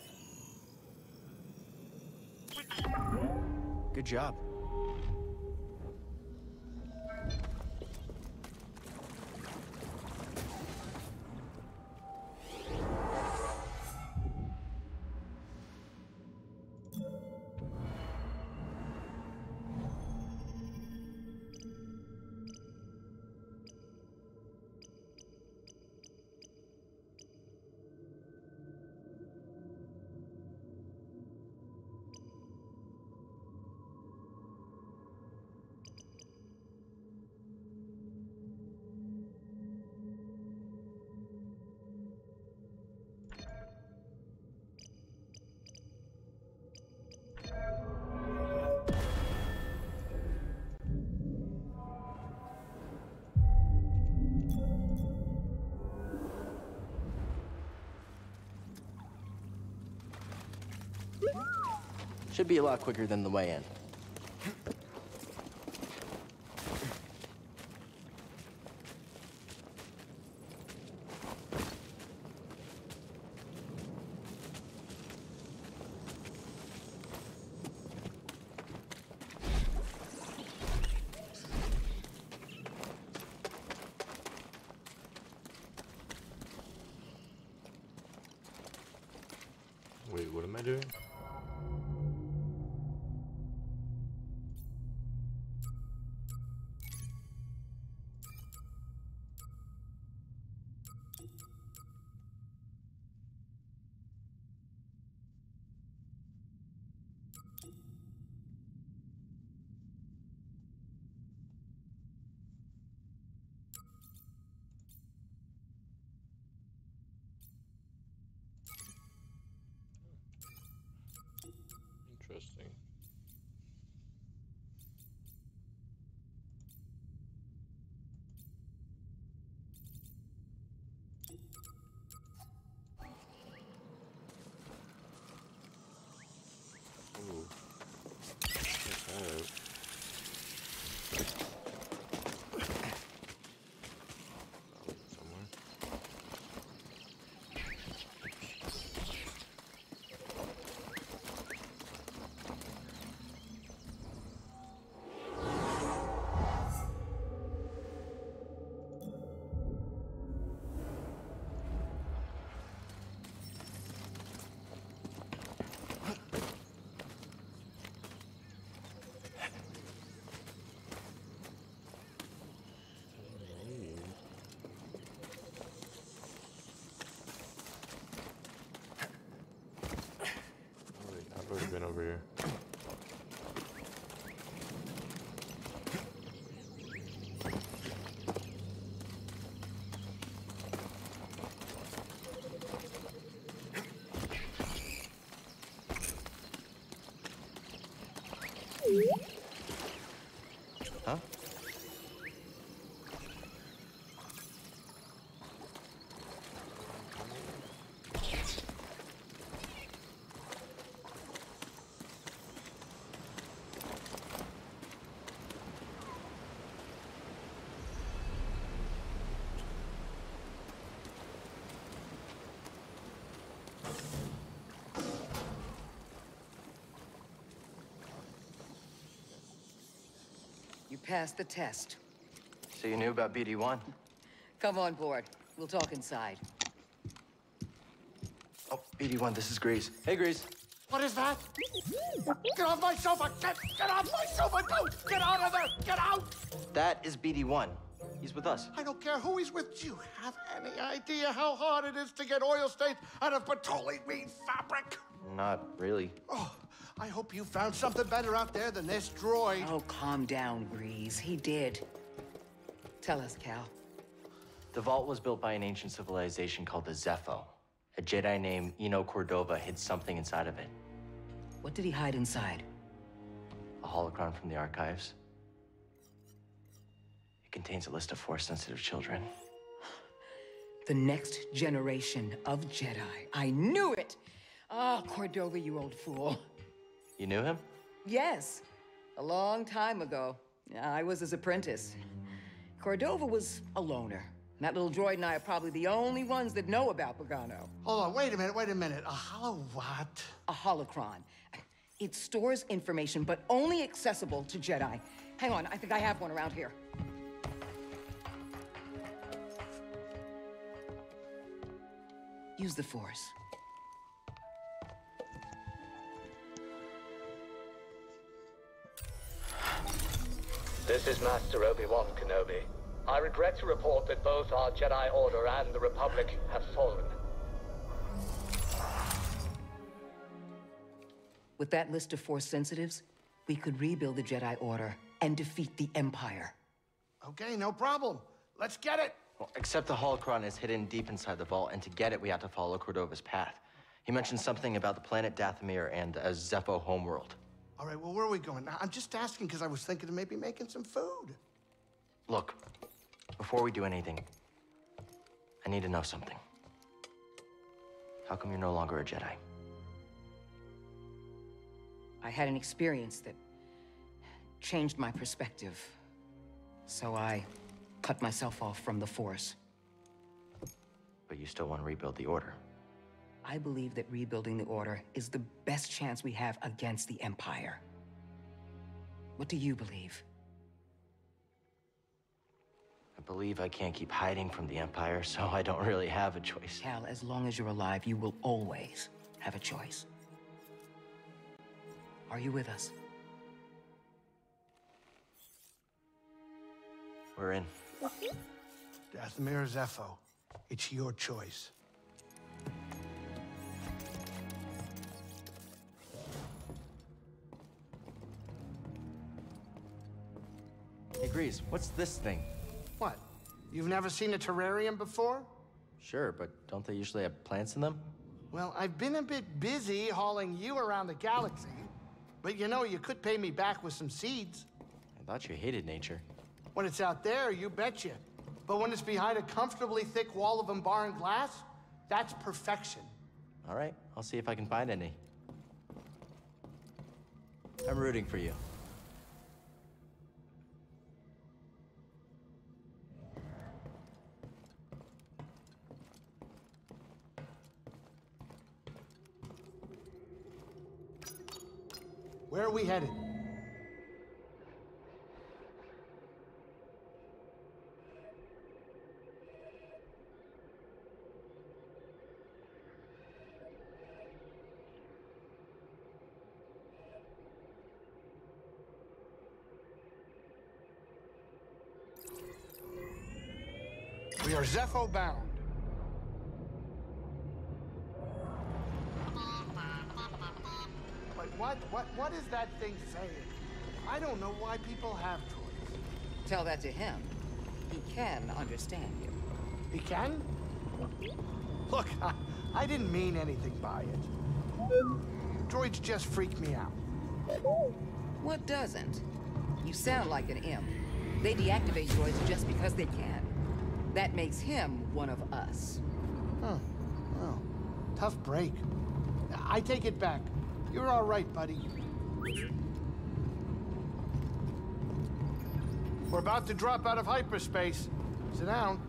Good job. Should be a lot quicker than the way in. Already been over here. Huh? You passed the test. So you knew about BD-1? Come on board. We'll talk inside. Oh, BD-1, this is Greez. Hey, Greez. What is that? Get off my sofa! Get, get off my sofa! No! Get out of there! Get out! That is BD-1. He's with us. I don't care who he's with. Do you have any idea how hard it is to get oil stains out of petroleum fabric? Not really. Oh, I hope you found something better out there than this droid. Oh, calm down, Greez. He did. Tell us, Cal. The vault was built by an ancient civilization called the Zeffo. A Jedi named Eno Cordova hid something inside of it. What did he hide inside? A holocron from the archives. It contains a list of Force-sensitive children. The next generation of Jedi. I knew it! Ah, Cordova, you old fool. You knew him? Yes, a long time ago. I was his apprentice. Cordova was a loner. That little droid and I are probably the only ones that know about Bogano. Hold on, wait a minute, wait a minute. A hollow what? A holocron. It stores information, but only accessible to Jedi. Hang on, I think I have one around here. Use the Force. This is Master Obi-Wan Kenobi. I regret to report that both our Jedi Order and the Republic have fallen. With that list of Force sensitives, we could rebuild the Jedi Order and defeat the Empire. Okay, no problem. Let's get it. Well, except the holocron is hidden deep inside the vault, and to get it, we have to follow Cordova's path. He mentioned something about the planet Dathomir and a Zeffo homeworld. All right, well, where are we going? I'm just asking because I was thinking of maybe making some food. Look, before we do anything, I need to know something. How come you're no longer a Jedi? I had an experience that changed my perspective. So I cut myself off from the Force. But you still want to rebuild the Order. I believe that rebuilding the Order is the best chance we have against the Empire. What do you believe? I believe I can't keep hiding from the Empire, so I don't really have a choice. Cal, as long as you're alive, you will always have a choice. Are you with us? We're in. Dathomir Zeffo. It's your choice. Hey, Greez, what's this thing? What? You've never seen a terrarium before? Sure, but don't they usually have plants in them? Well, I've been a bit busy hauling you around the galaxy. But you know, you could pay me back with some seeds. I thought you hated nature. When it's out there, you betcha. But when it's behind a comfortably thick wall of embarring glass, that's perfection. All right, I'll see if I can find any. I'm rooting for you. Where are we headed? We are Zeffo bound. But what, what, what is that thing saying? I don't know why people have droids. Tell that to him. He can understand you. He can? Look, I, I didn't mean anything by it. Droids just freak me out. What doesn't? You sound like an imp. They deactivate droids just because they can. That makes him one of us. Huh. Well, tough break. I take it back. You're all right, buddy. We're about to drop out of hyperspace. Sit down.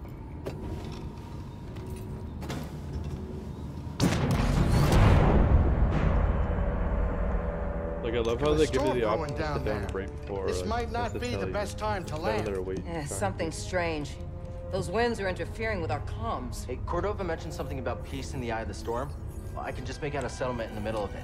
Like I love how they give you the storm option to down sit down there. right before. This like, might not be the best time to land. their wait time. something strange. Those winds are interfering with our comms. Hey, Cordova mentioned something about peace in the eye of the storm. Well, I can just make out a settlement in the middle of it.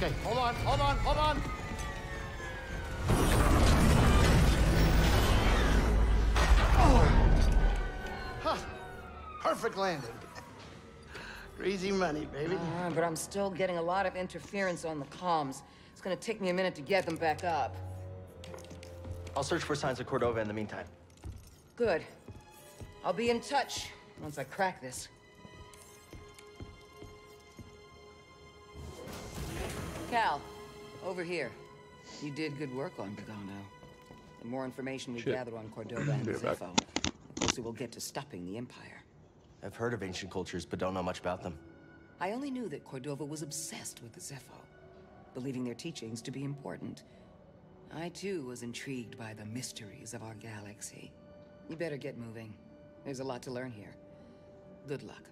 Okay, hold on, hold on, hold on. Oh. Huh. Perfect landing. Easy money, baby. Uh, but I'm still getting a lot of interference on the comms. It's gonna take me a minute to get them back up. I'll search for signs of Cordova in the meantime. Good. I'll be in touch once I crack this. Cal, over here. You did good work on Bogano. The more information we Shit. gather on Cordova and Be right. Zeffo, the closer we'll get to stopping the Empire. I've heard of ancient cultures, but don't know much about them. I only knew that Cordova was obsessed with the Zeffo, believing their teachings to be important. I too was intrigued by the mysteries of our galaxy. You better get moving. There's a lot to learn here. Good luck.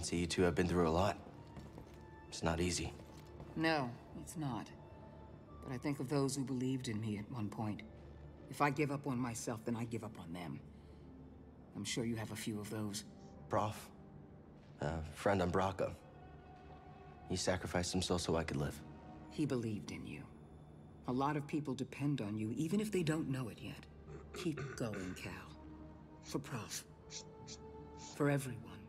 Can see you two have been through a lot. It's not easy. No, it's not. But I think of those who believed in me at one point. If I give up on myself, then I give up on them. I'm sure you have a few of those. Prauf. A friend on Bracca. He sacrificed himself so I could live. He believed in you. A lot of people depend on you, even if they don't know it yet. Keep going, Cal. For Prauf. For everyone.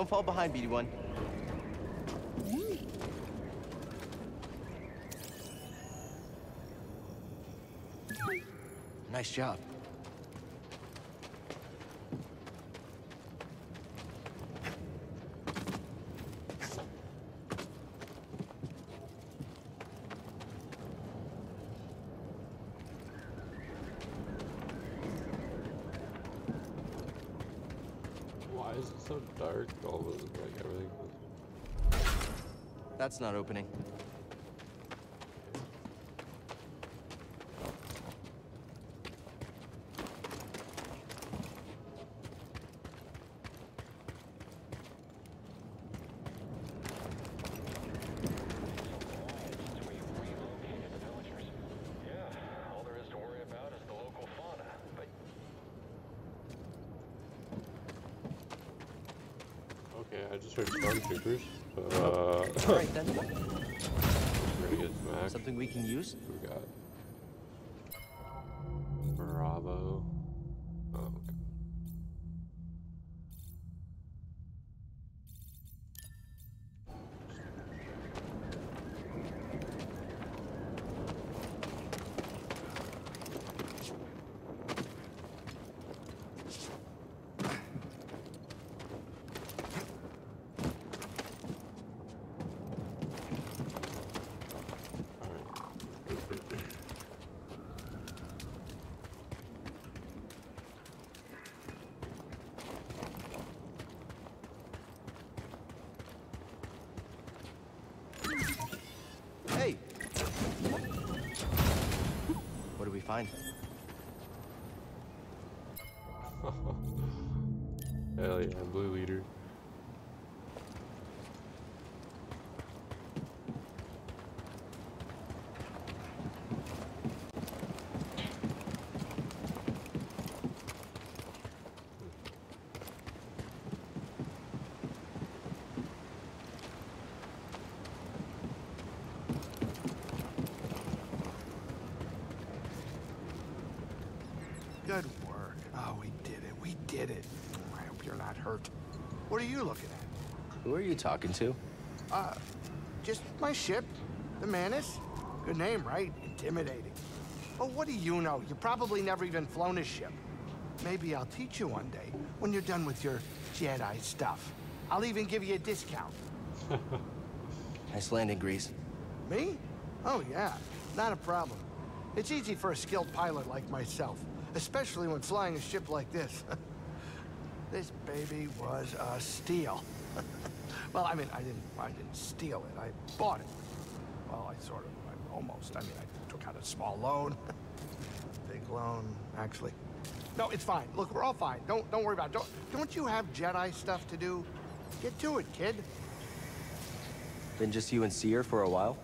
Don't fall behind, BD1. Nice job. Why is it so dark? All like everything. That's not opening. All there is to worry about is the local fauna. But Okay, I stormtroopers. Uh, then. We're gonna get smacked. Something we can use? What are you looking at? Who are you talking to? Uh, just my ship, the Mantis. Good name, right? Intimidating. Oh, what do you know? You probably never even flown a ship. Maybe I'll teach you one day when you're done with your Jedi stuff. I'll even give you a discount. *laughs* Nice landing, Greez. Me? Oh, yeah. Not a problem. It's easy for a skilled pilot like myself, especially when flying a ship like this. *laughs* this baby was a steal. *laughs* well, I mean, I didn't, I didn't steal it. I bought it. Well, I sort of, I almost. I mean, I took out a small loan. *laughs* Big loan, actually. No, it's fine. Look, we're all fine. Don't, don't worry about it. Don't, don't you have Jedi stuff to do? Get to it, kid. Been just you and Cere for a while?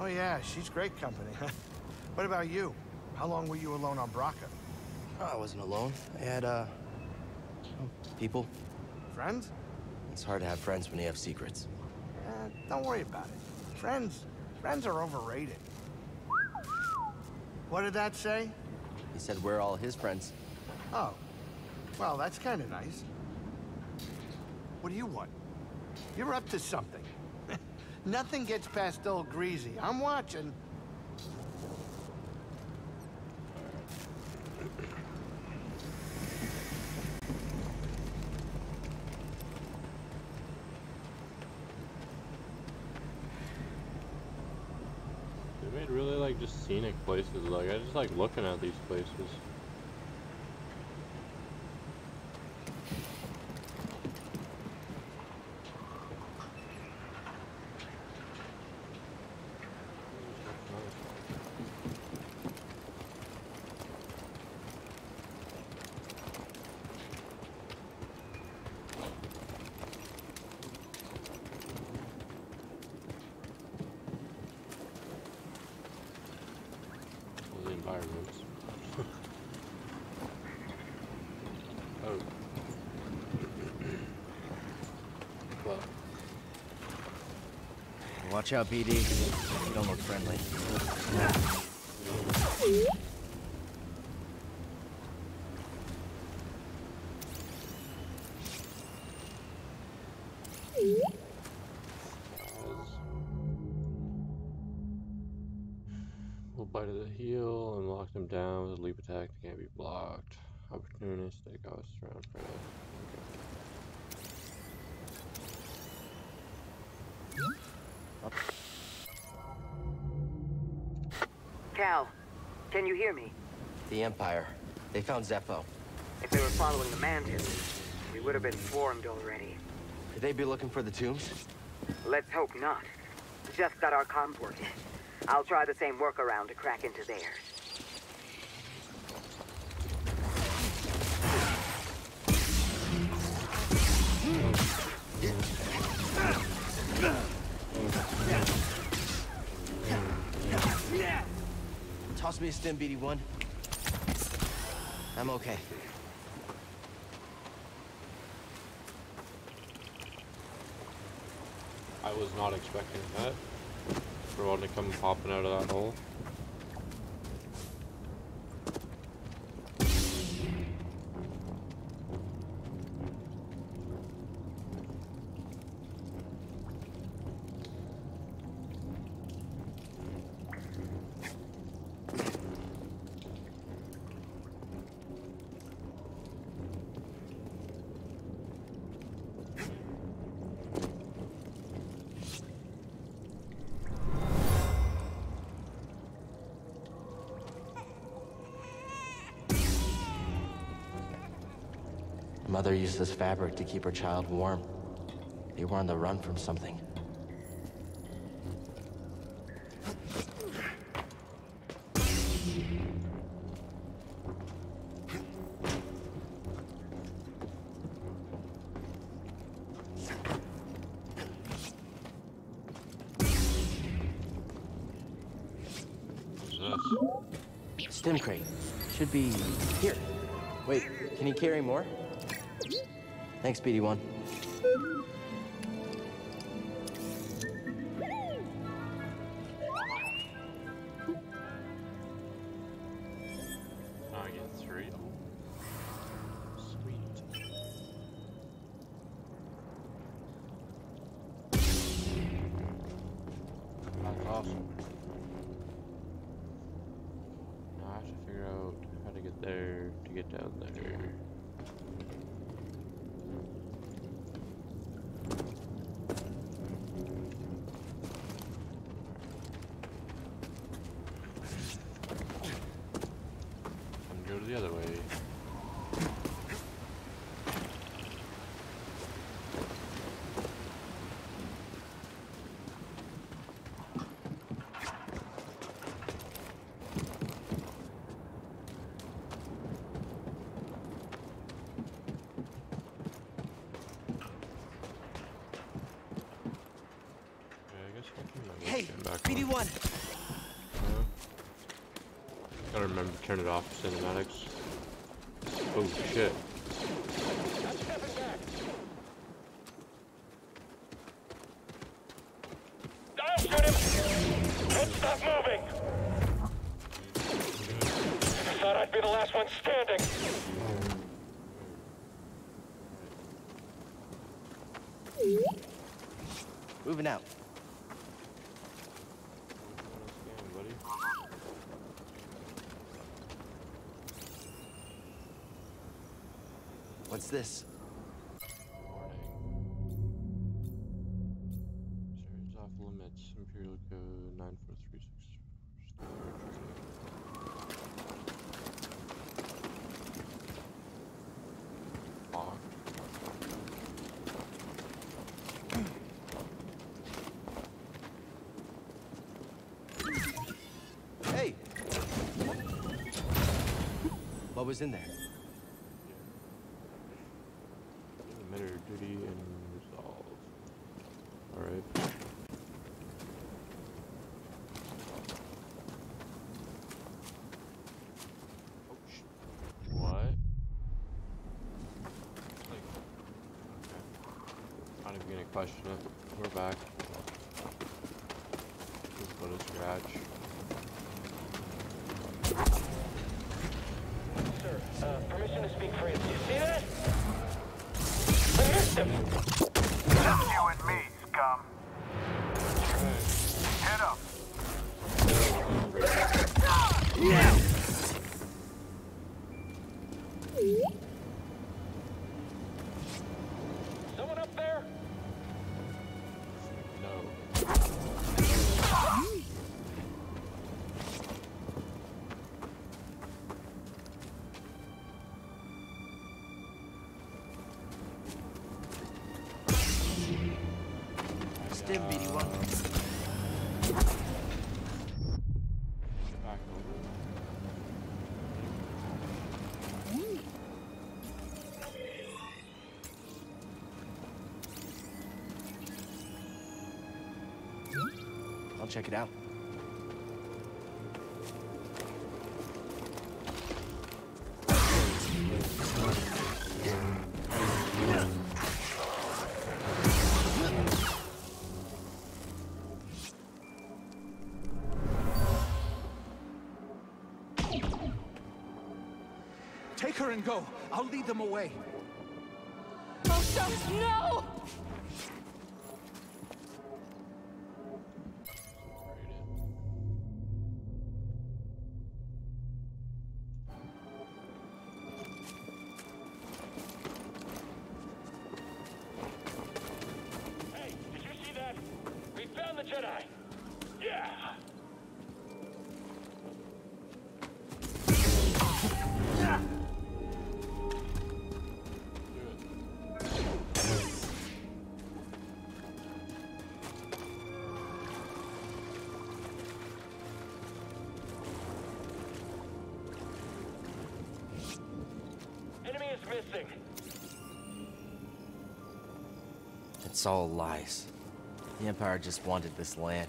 Oh, yeah, she's great company. *laughs* what about you? How long were you alone on Bracca? Oh, I wasn't alone. I had, uh... People. Friends? It's hard to have friends when you have secrets. Uh, don't worry about it. Friends, friends are overrated. What did that say? He said we're all his friends. Oh, well, that's kind of nice. What do you want? You're up to something. *laughs* Nothing gets past old Greasy. I'm watching. They made really like just scenic places. Like I just like looking at these places. All the environments. oh. well, Watch out, BD. You don't look friendly. Cal, can you hear me? The Empire. They found Zeffo. If they were following the Mantis, we would have been swarmed already. Could they be looking for the tombs? Let's hope not. Just got our comms working. I'll try the same workaround to crack into theirs. Me a stim, BD-1. I'm okay. I was not expecting that. For one to come popping out of that hole. Used this fabric to keep her child warm. They were on the run from something. Stim crate. Should be here. Wait, can he carry more? Thanks, BD-1. What's this? Series off limits. Imperial code 9436. Hey! What was in there? Emitter duty and resolve. Alright. Oh, sh- What? Like, okay. Not even gonna question it. We're back. Just put a scratch. Sir, uh, permission to speak freely. You see that? I missed him! I'll check it out. Take her and go. I'll lead them away. Oh, no! missing. It's all lies. The Empire just wanted this land.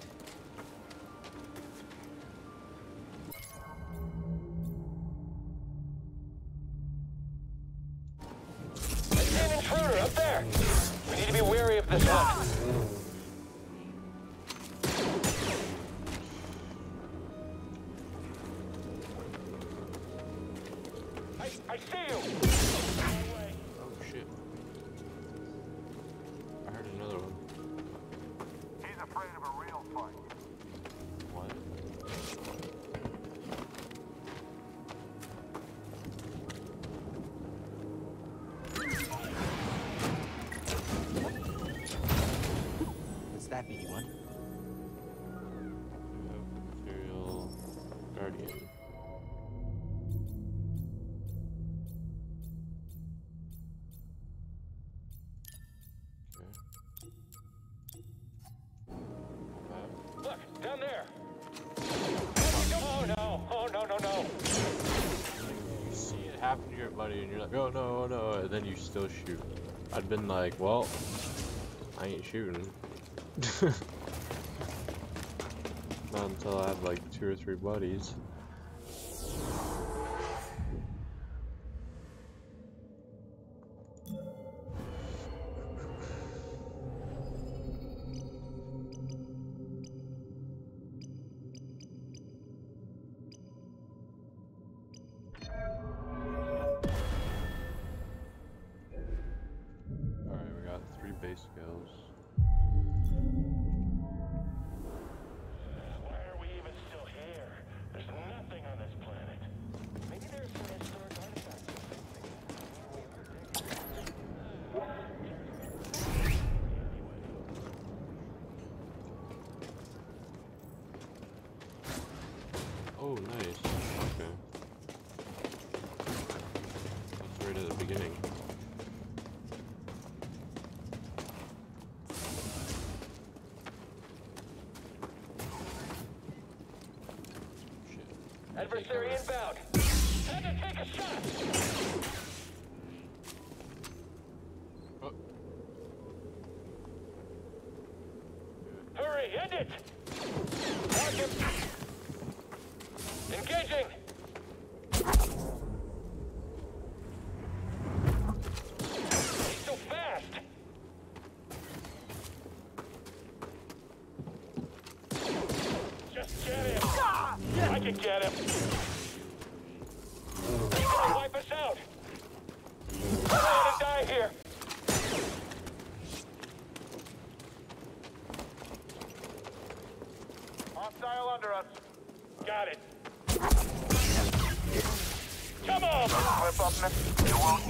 like, oh no, oh no, and then you still shoot. I'd been like, well, I ain't shooting. *laughs* Not until I have like two or three buddies.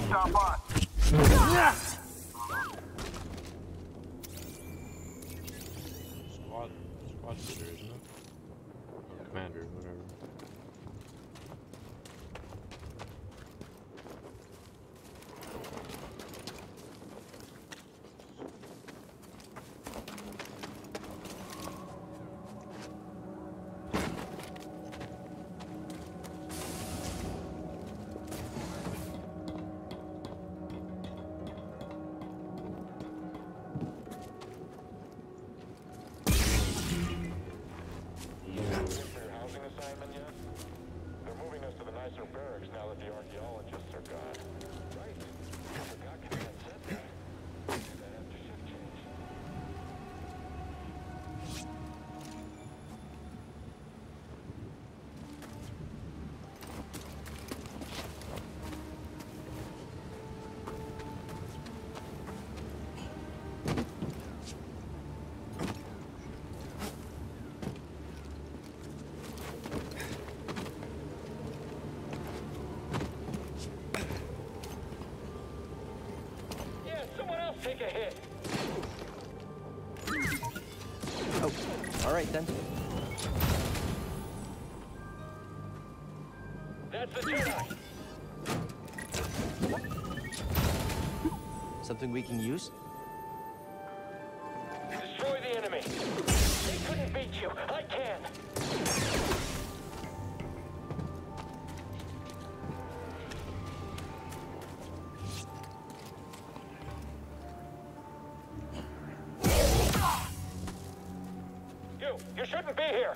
stop us. something we can use? Destroy the enemy. They couldn't beat you. I can. You, you shouldn't be here.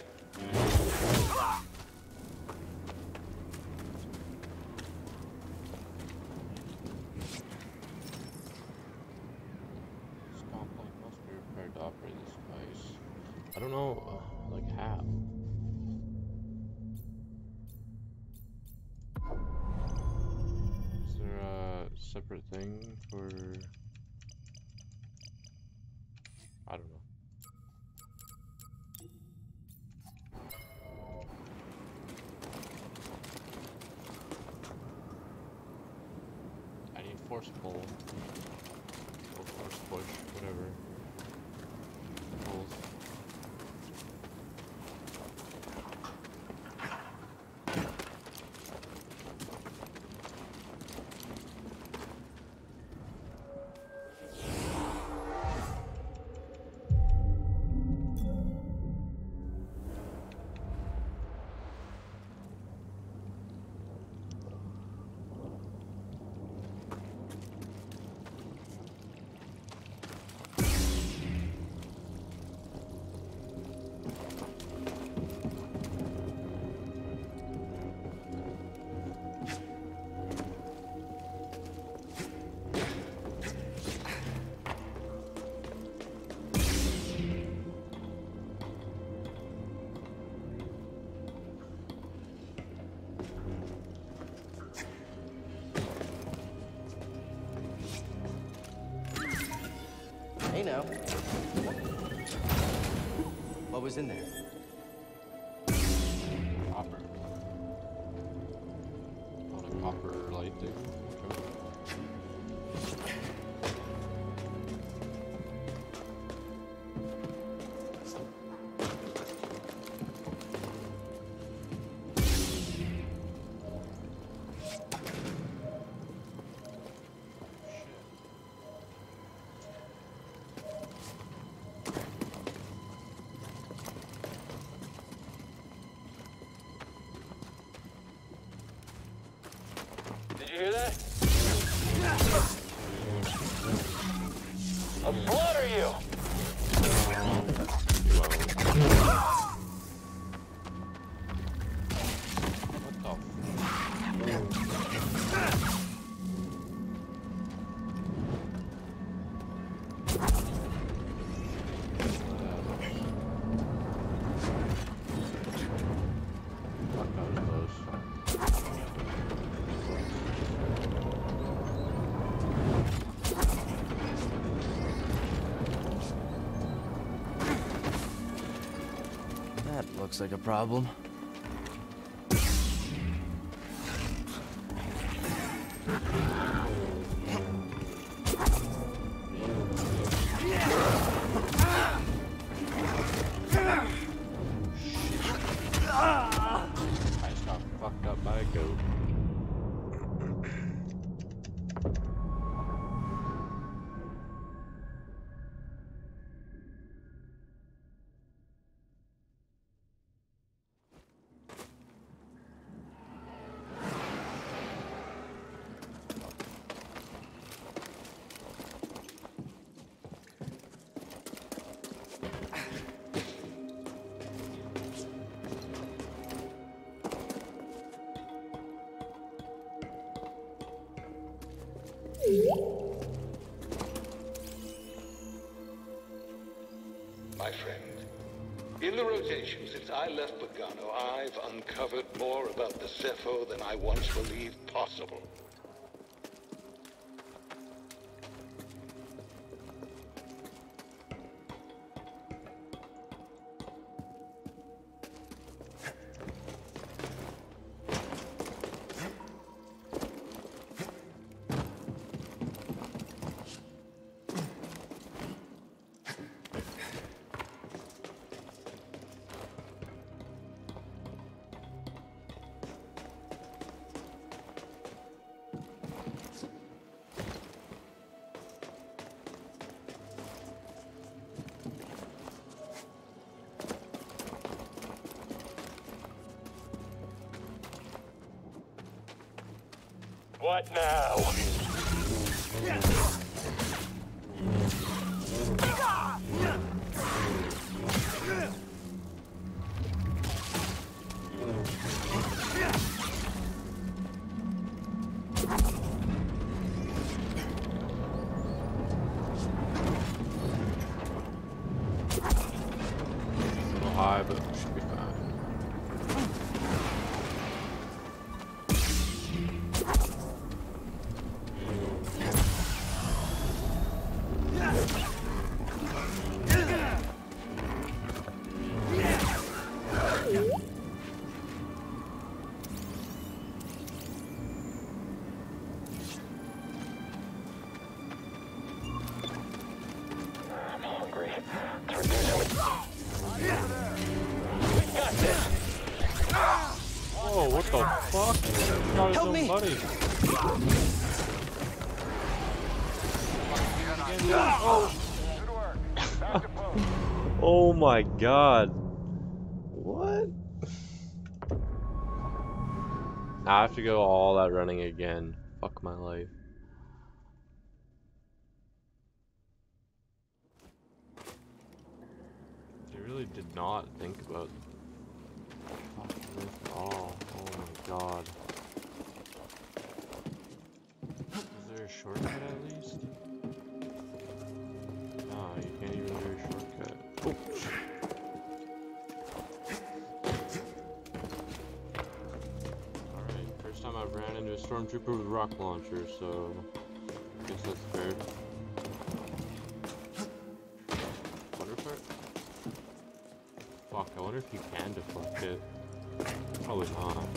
know. What was in there? looks like a problem. In the rotation since I left Bogano, I've uncovered more about the Zeffo than I once believed possible. What now? My god. What? I have to go all that running again. Stormtrooper with rock launcher, so I guess that's fair. Wonder if I... Fuck, I wonder if you can deflect it. Probably not.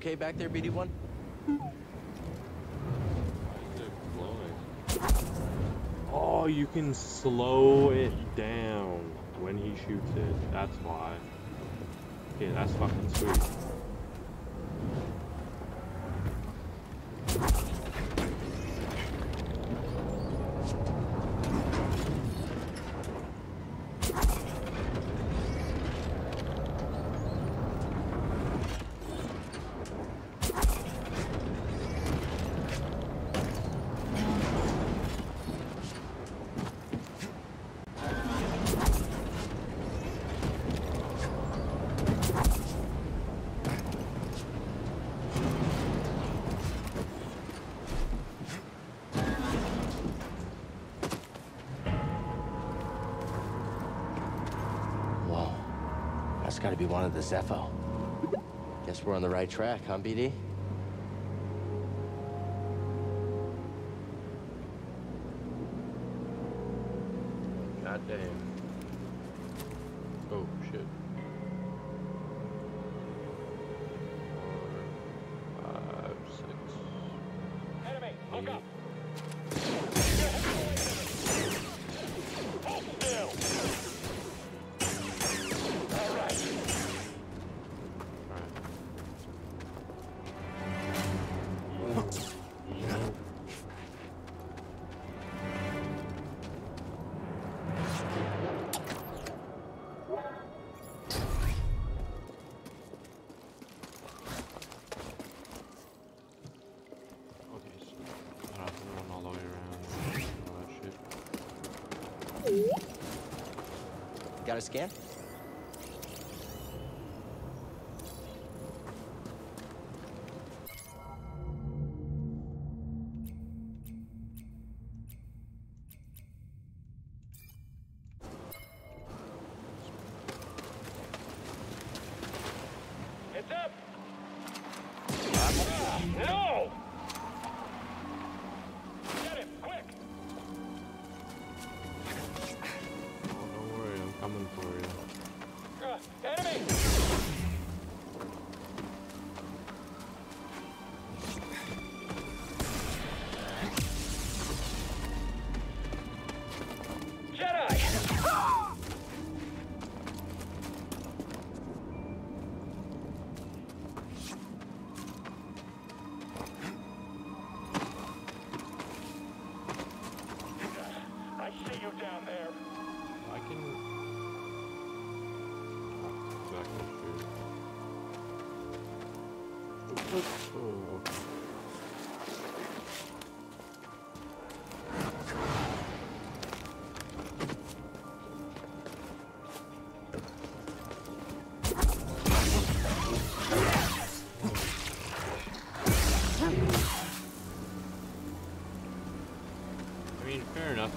Okay back there, BD1? Oh, you can slow it down when he shoots it. That's why. Okay, that's fucking sweet. Gotta be one of the Zeffo. Guess we're on the right track, huh, BD? Scan?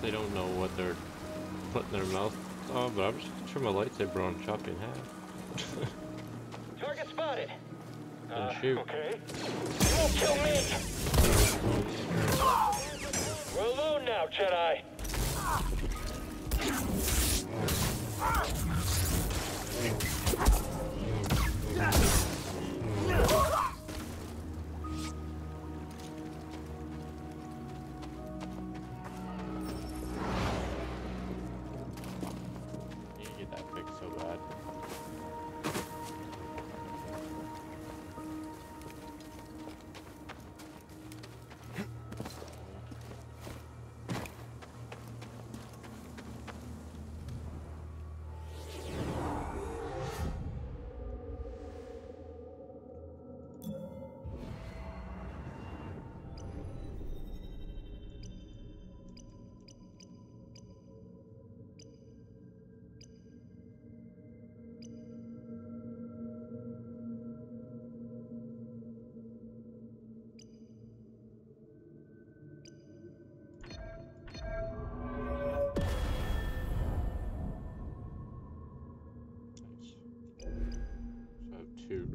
They don't know what they're putting their mouth on, but I'm just gonna turn my lightsaber on and chop in half. *laughs* Target spotted. and uh, shoot. Okay. You won't kill me! *laughs* We're alone now, Jedi.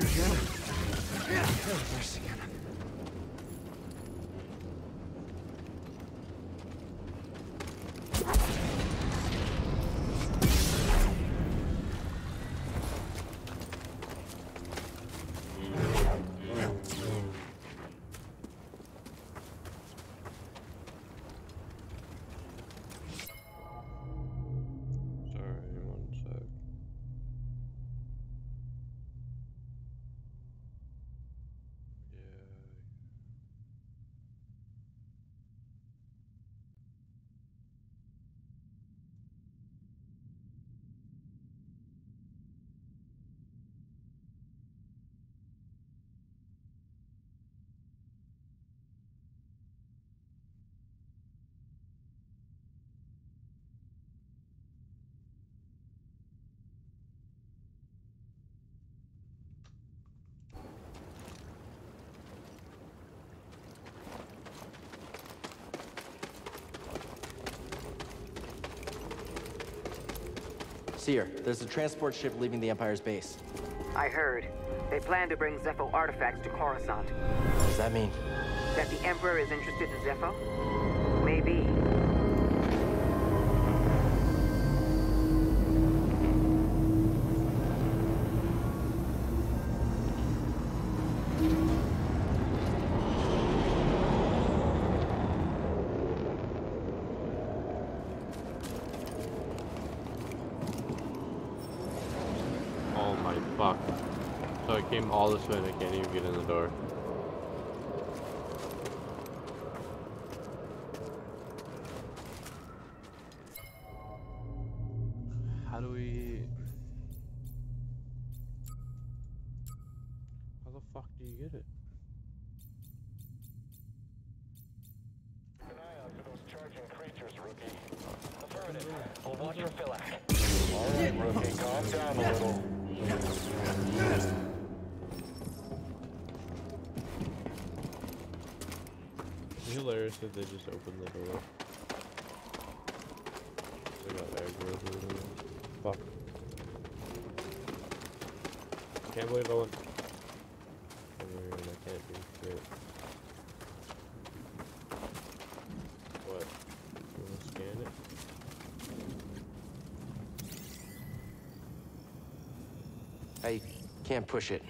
There Cere, there's a transport ship leaving the Empire's base. I heard. They plan to bring Zeffo artifacts to Coruscant. What does that mean? That the Emperor is interested in Zeffo? All this way I can't even get in the door. They just opened the door. They got aggro. Fuck. Can't believe I went can't? I can't push it.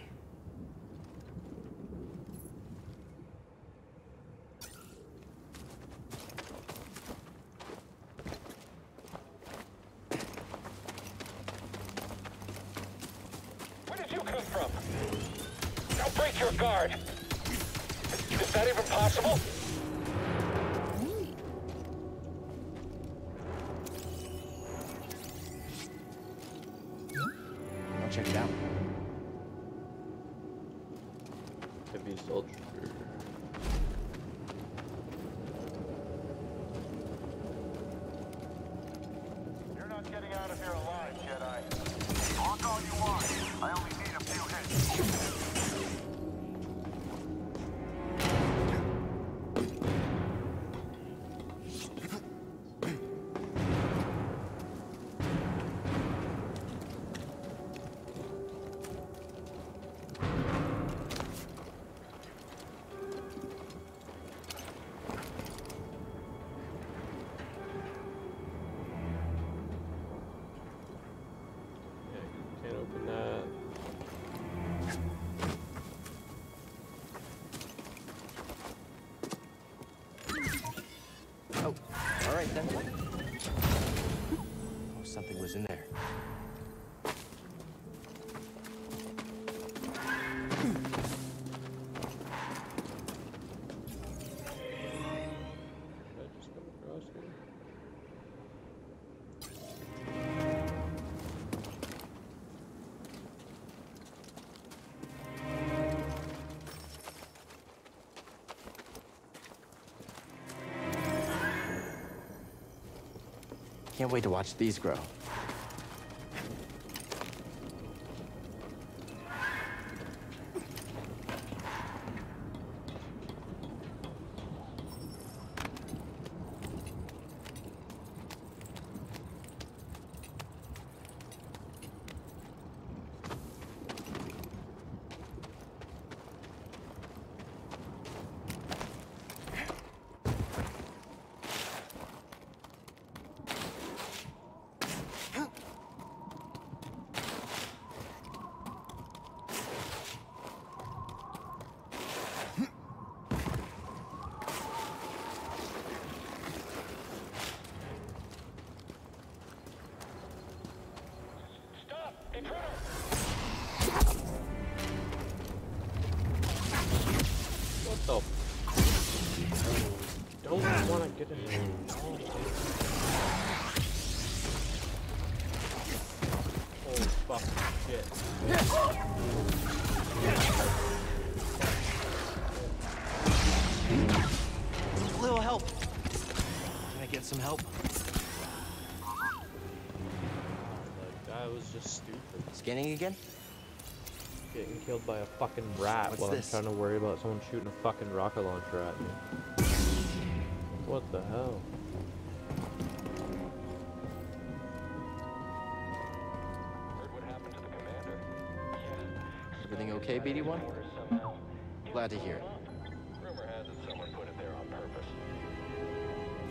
Can't wait to watch these grow. again? Getting killed by a fucking rat What's while this? I'm trying to worry about someone shooting a fucking rocket launcher at me. What the hell? Everything okay, BD1? Glad to hear it. Rumor has it someone put it there on purpose.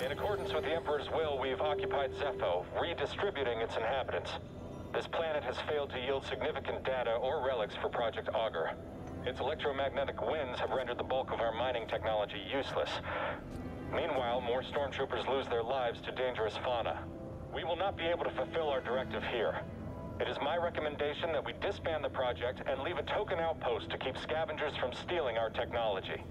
In accordance with the Emperor's will, we've occupied Zeffo, redistributing its inhabitants. This planet has failed to yield significant data or relics for Project Augur. Its electromagnetic winds have rendered the bulk of our mining technology useless. Meanwhile, more stormtroopers lose their lives to dangerous fauna. We will not be able to fulfill our directive here. It is my recommendation that we disband the project and leave a token outpost to keep scavengers from stealing our technology.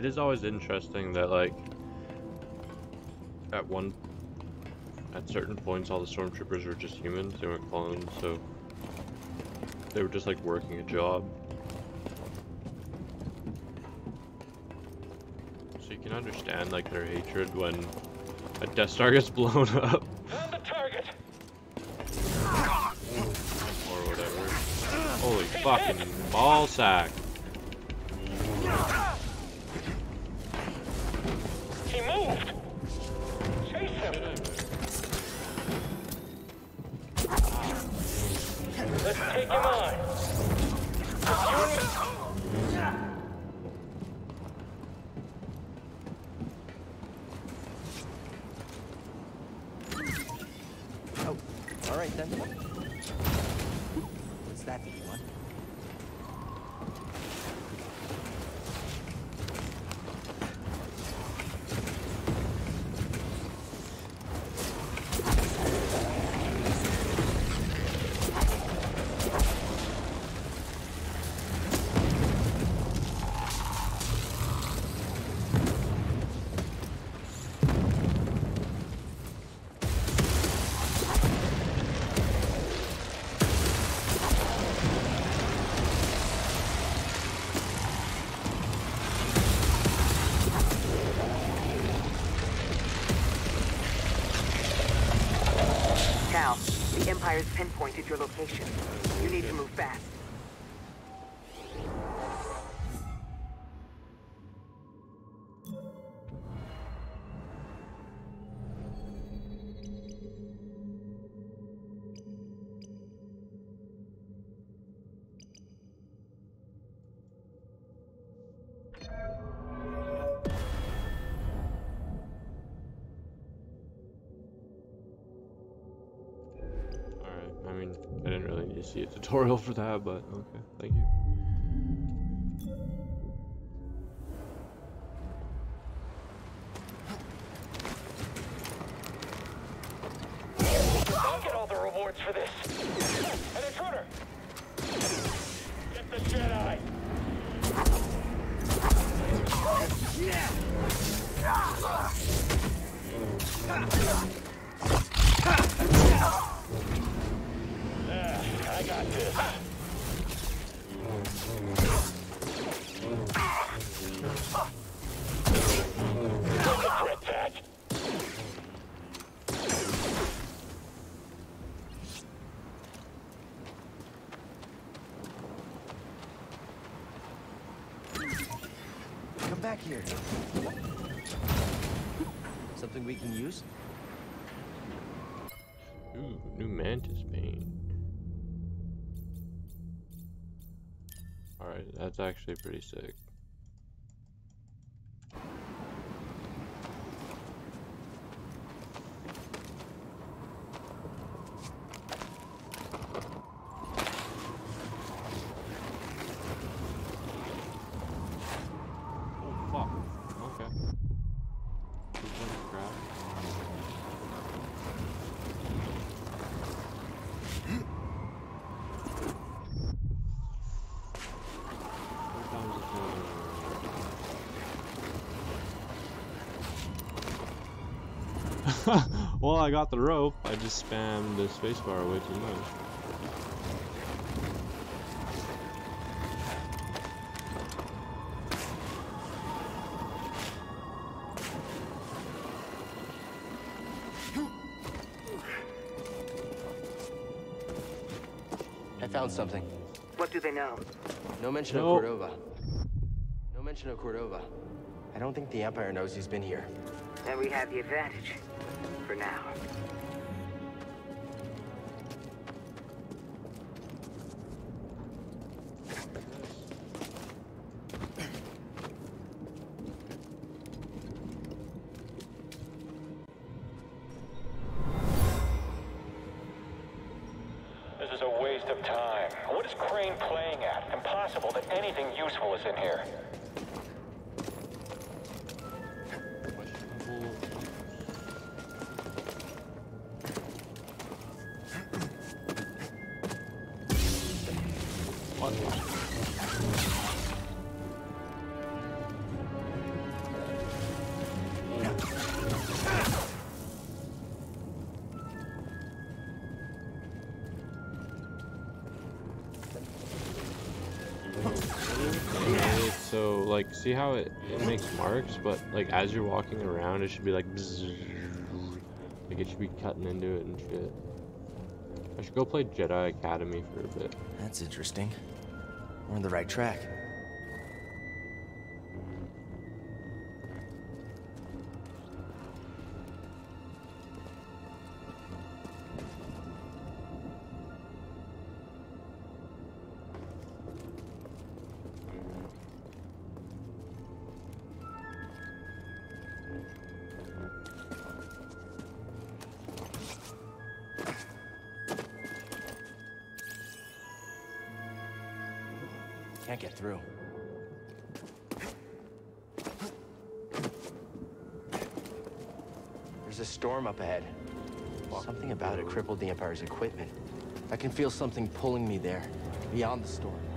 It is always interesting that like at one at certain points all the stormtroopers were just humans, they weren't clones, so they were just like working a job. So you can understand like their hatred when a Death Star gets *laughs* blown up. Found the target! Or whatever. Holy fucking ball sack. Empire's pinpointed your location. You need to move fast. Tutorial for that, but okay, thank you. I'll get all the rewards for this. An intruder! Get the Jedi! Ah, back here. Something we can use? Ooh, new mantis paint. That's actually pretty sick. Oh fuck. Okay. This one's crap. Sometimes it's not- well, I got the rope. I just spammed the spacebar way too much. I found something. What do they know? No mention Nope. of Cordova. No mention of Cordova. I don't think the Empire knows he's been here. And we have the advantage. Now. See how it, it makes marks but like as you're walking around it should be like like it should be cutting into it and shit I should go play Jedi Academy for a bit That's interesting. We're on the right track. The Empire's equipment. I can feel something pulling me there, beyond the storm.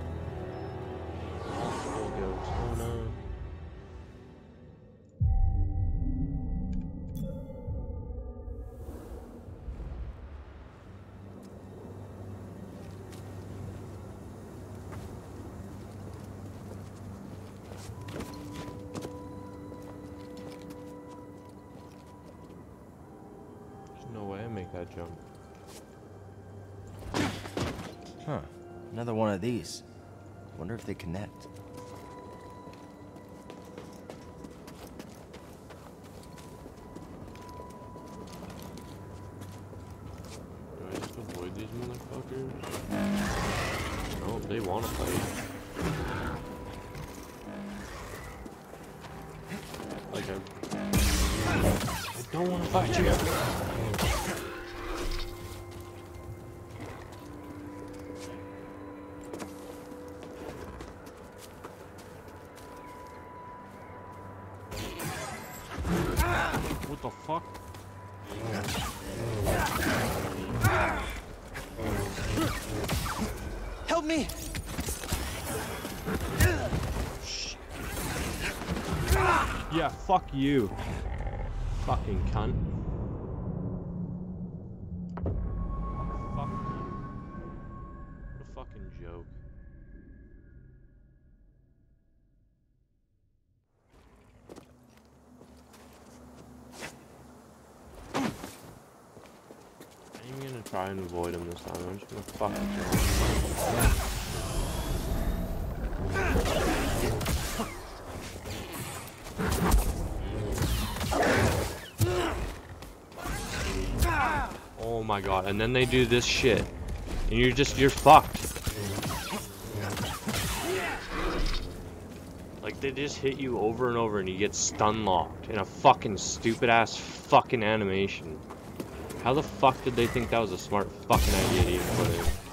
Oh, fight. Like I... I don't wanna fight you! You. Fucking cunt. Fuck. What a fucking joke. I'm gonna try and avoid him this time. I'm just gonna fucking kill him. My god, and then they do this shit. And you're just, you're fucked. Like, they just hit you over and over and you get stun locked in a fucking stupid ass fucking animation. How the fuck did they think that was a smart fucking idea to even put in?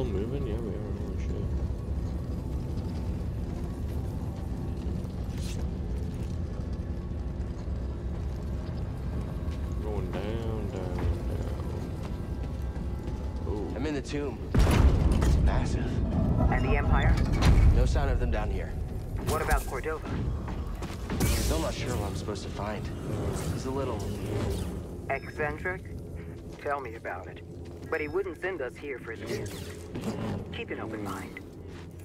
Still moving? Yeah, we are. Holy shit. Going down, down, down. Ooh. I'm in the tomb. It's massive. And the Empire? No sign of them down here. What about Cordova? Still not sure what I'm supposed to find. He's a little... Eccentric? Tell me about it. But he wouldn't send us here for this. Keep an open mind.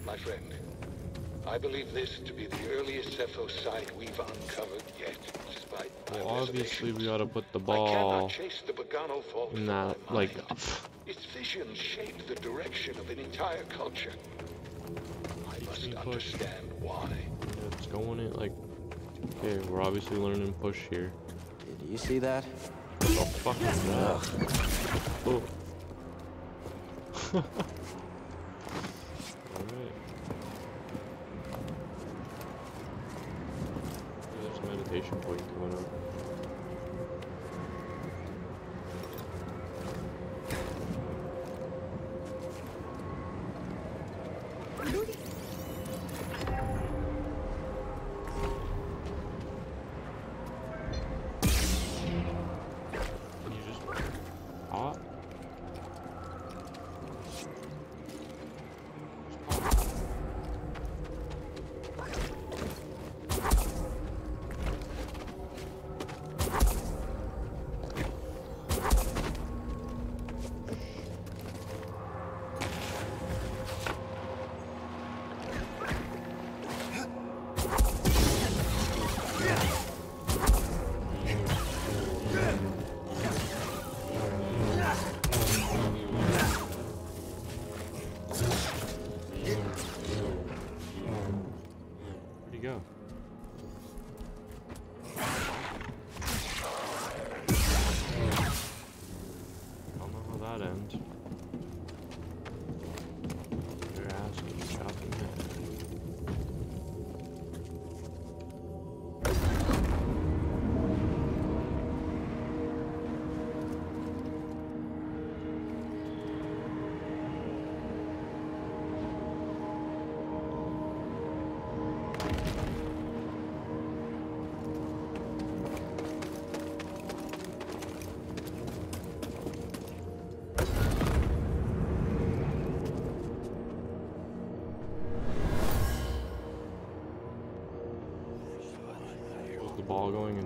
My friend, I believe this to be the earliest Zeffo site we've uncovered yet, despite my Well, obviously we reservations. gotta put the ball cannot chase the Bogano fault in that, like. Its vision shaped the direction of an entire culture. I must being pushed. understand why. it's going in, like, okay, we're obviously learning push here. Did you see that? Oh, fuck is that? *laughs* Oh. *laughs*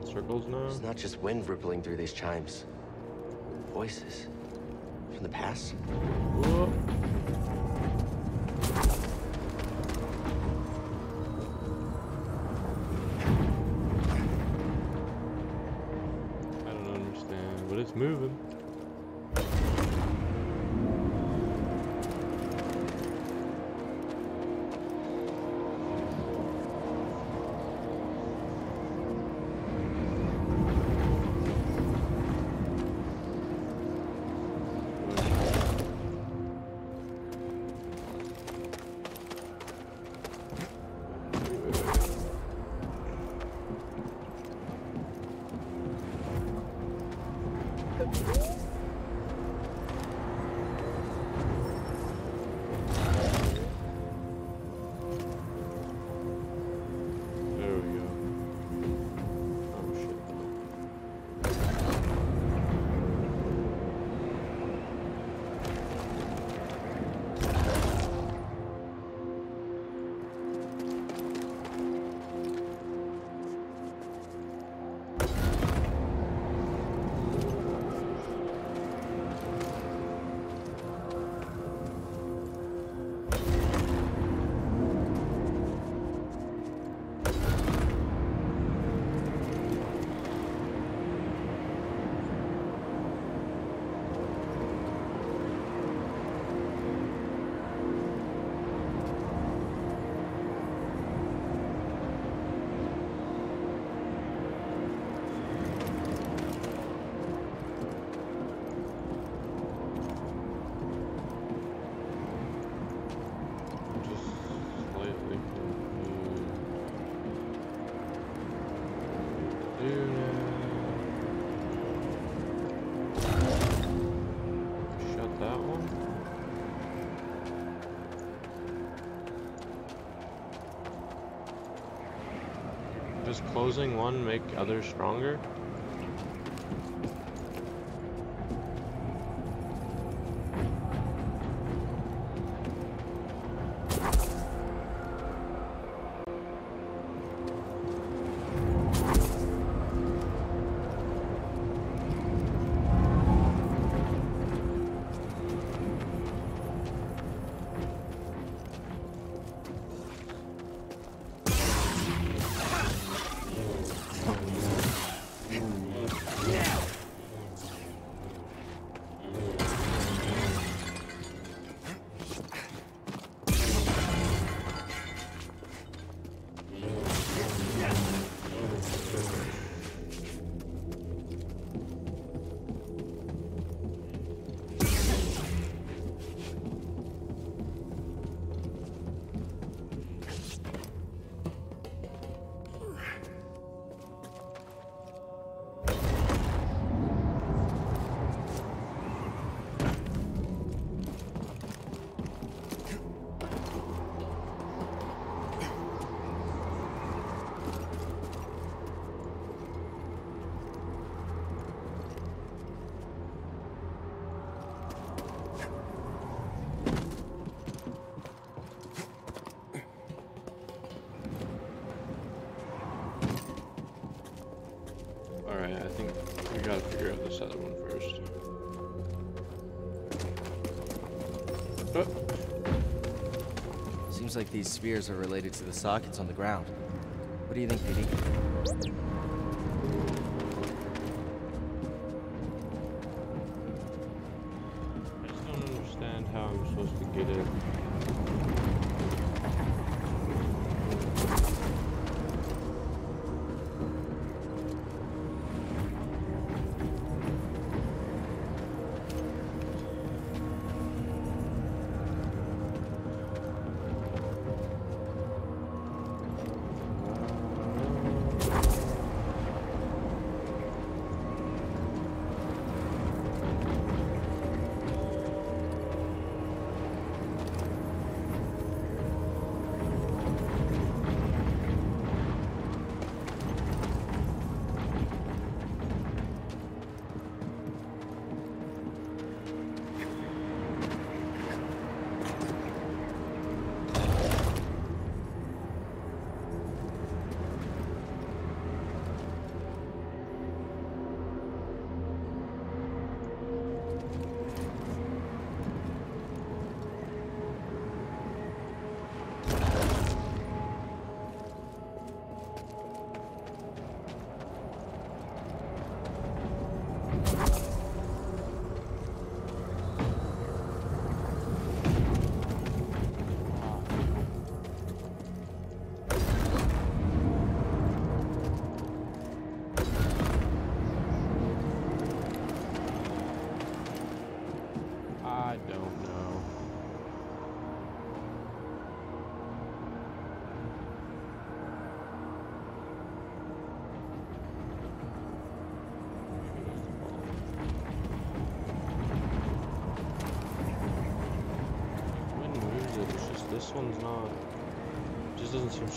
circles now? It's not just wind rippling through these chimes. Voices. From the past. Whoa. I don't understand, but it's moving. Does closing one make others stronger? Like these spheres are related to the sockets on the ground. What do you think, BD? I just don't understand how I'm supposed to get in.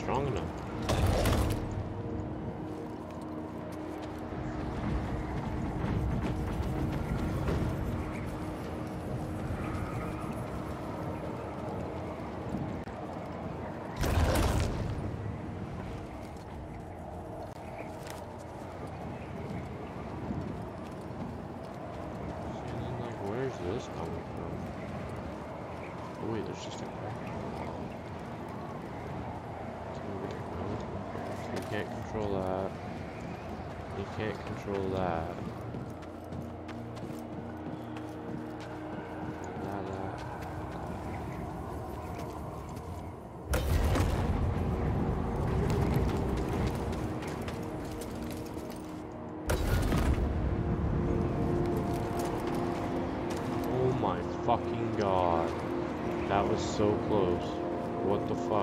Strong enough. Was so close. What the fuck?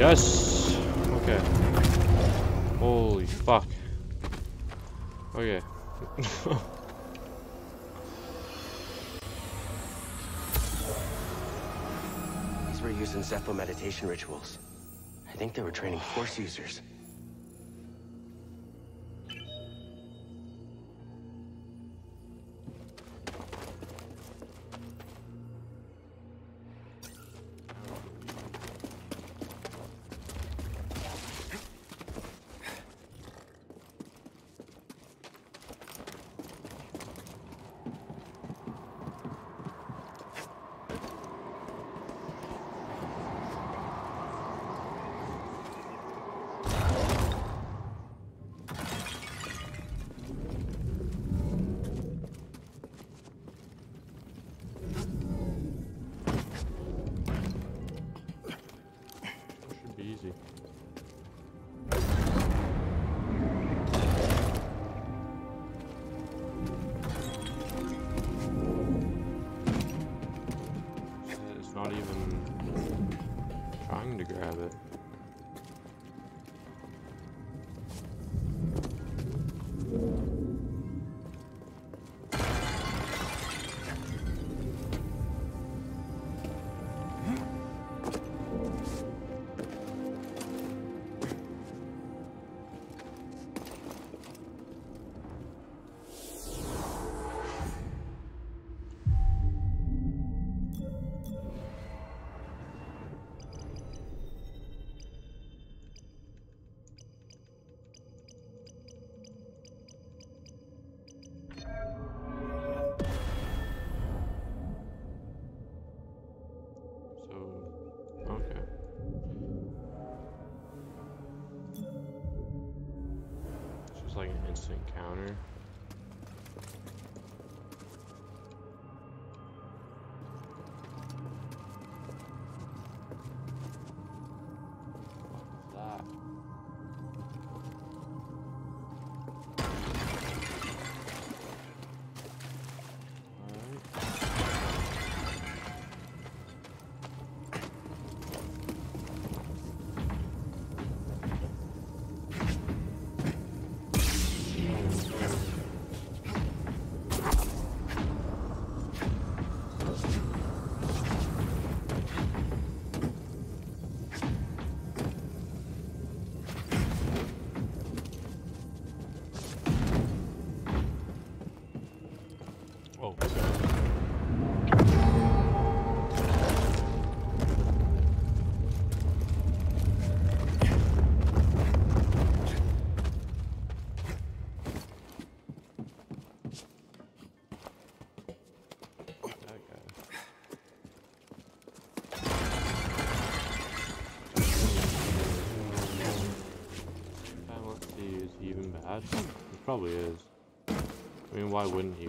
Yes! Okay. Holy fuck. Okay. *laughs* These were used in Zeffo meditation rituals. I think they were training Force users. Like an instant counter. Probably is. I mean, why wouldn't he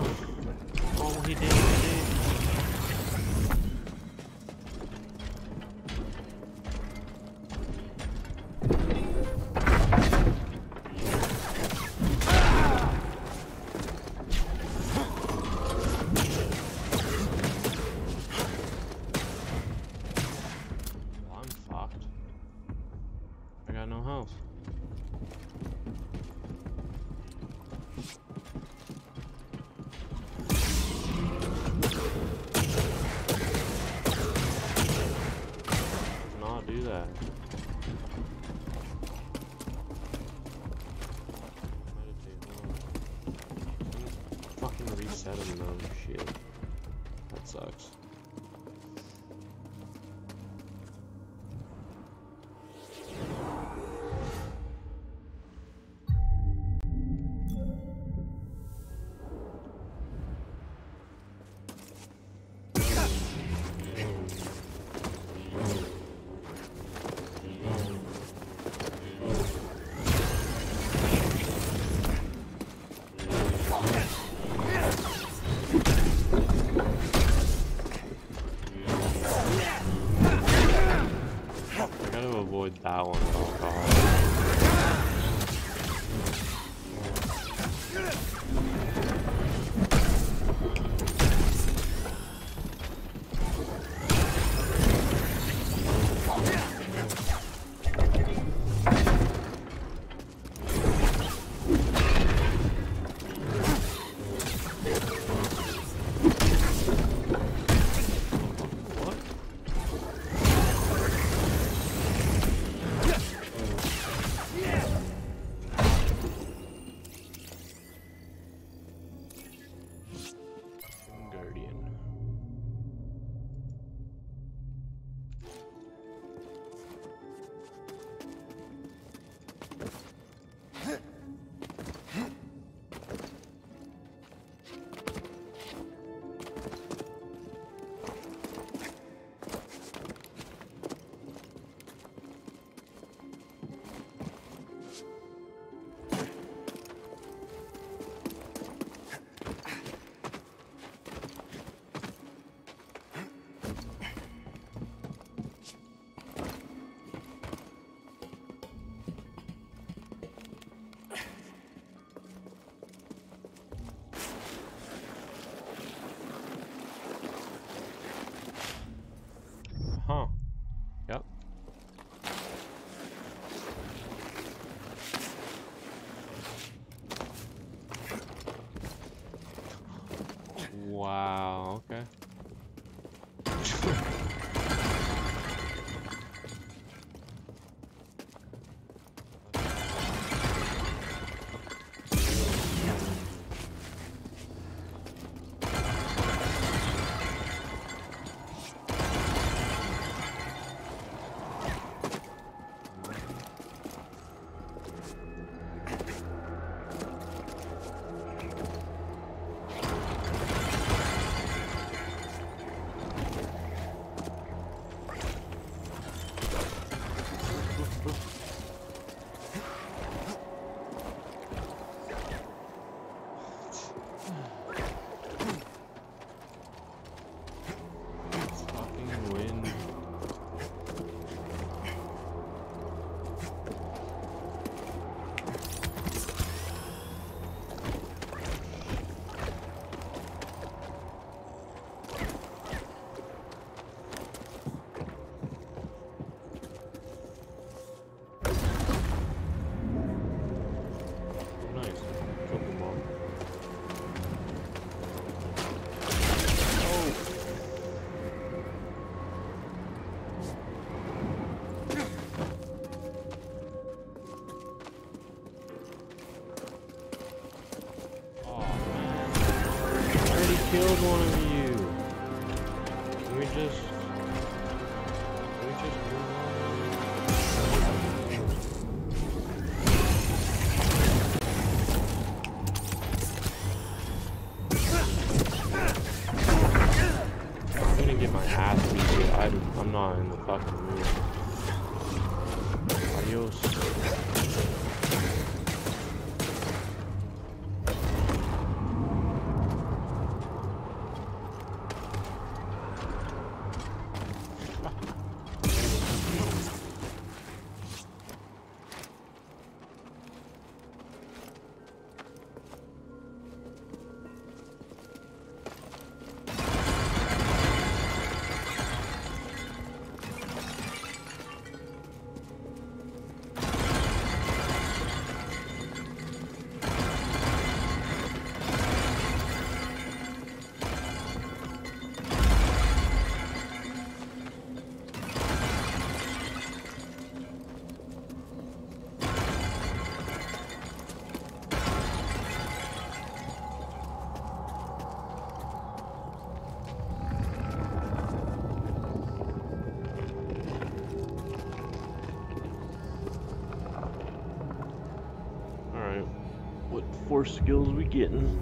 force skills we getting.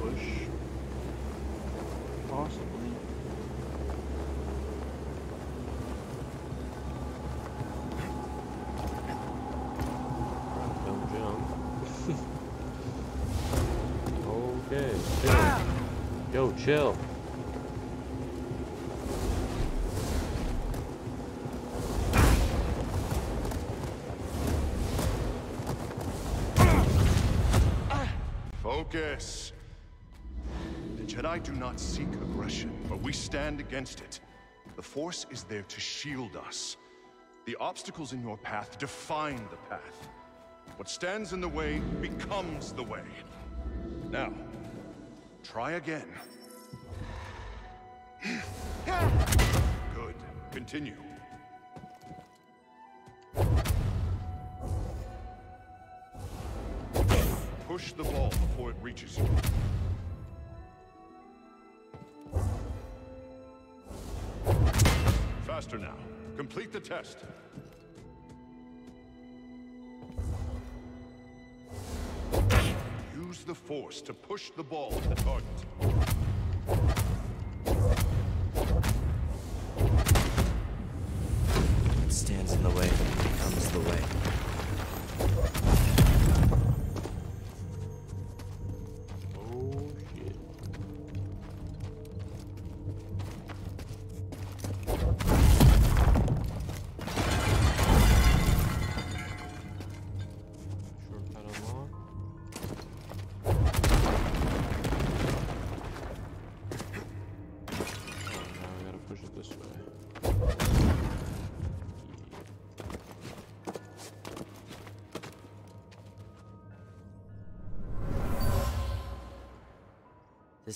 Push. Possibly. Don't jump. *laughs* okay, chill. Yo, chill. Focus. The Jedi do not seek aggression, but we stand against it. The Force is there to shield us. The obstacles in your path define the path. What stands in the way becomes the way. Now, try again. *sighs* Good. Continue. Push the ball before it reaches you. Faster now. Complete the test. Use the force to push the ball at the target.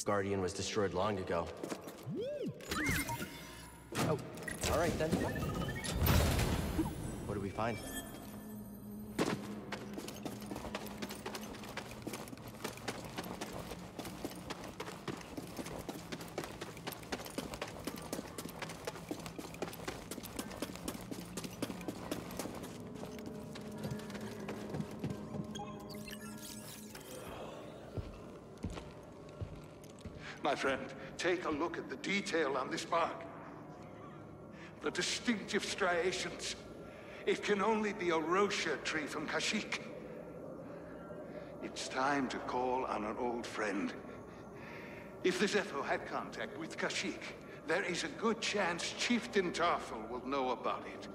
Guardian was destroyed long ago. Oh, all right then. What do we find? Take a look at the detail on this mark. The distinctive striations. It can only be a Wroshyr tree from Kashyyyk. It's time to call on an old friend. If the Zeffo had contact with Kashyyyk, there is a good chance Chieftain Tarful will know about it.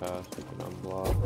Paths we can unblock.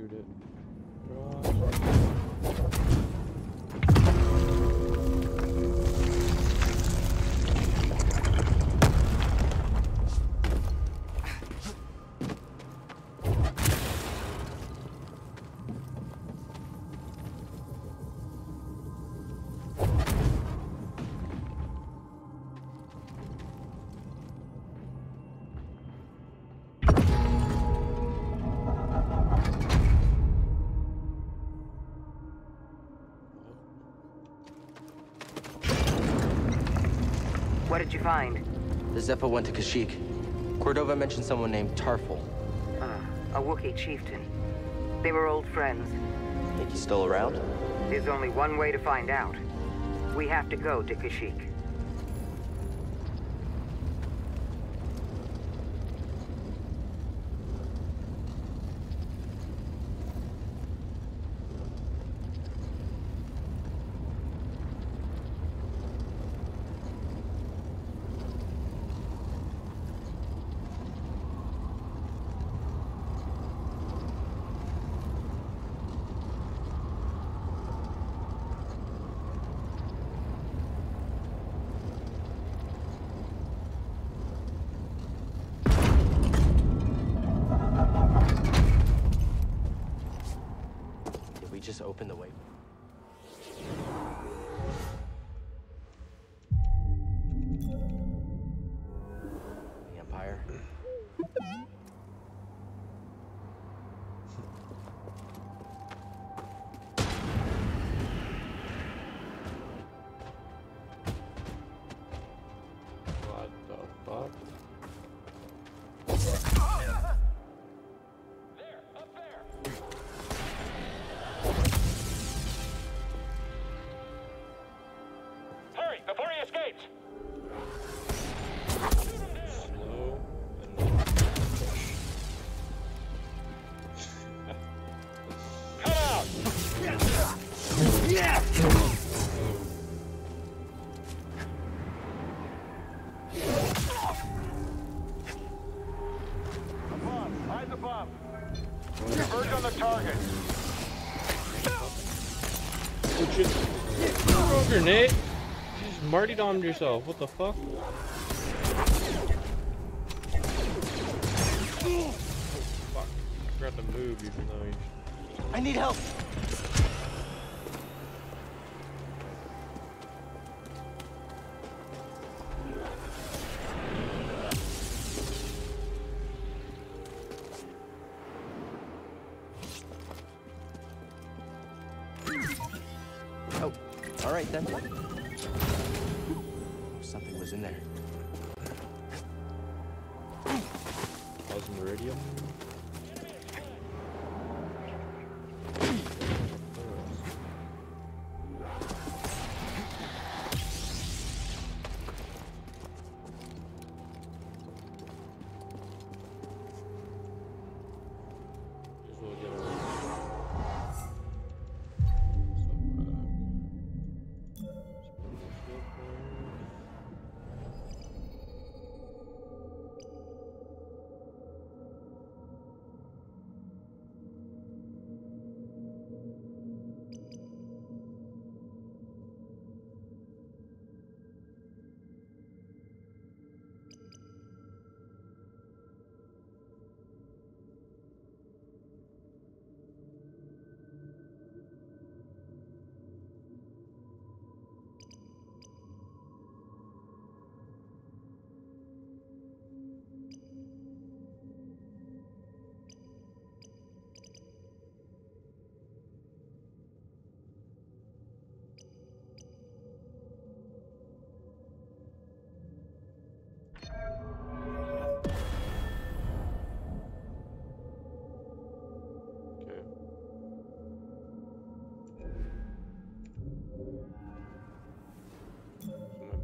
shoot it. did you find? The Zeffo went to Kashyyyk. Cordova mentioned someone named Tarful. Ah, a Wookiee chieftain. They were old friends. Think he's still around? There's only one way to find out. We have to go to Kashyyyk. You domed yourself. what the fuck?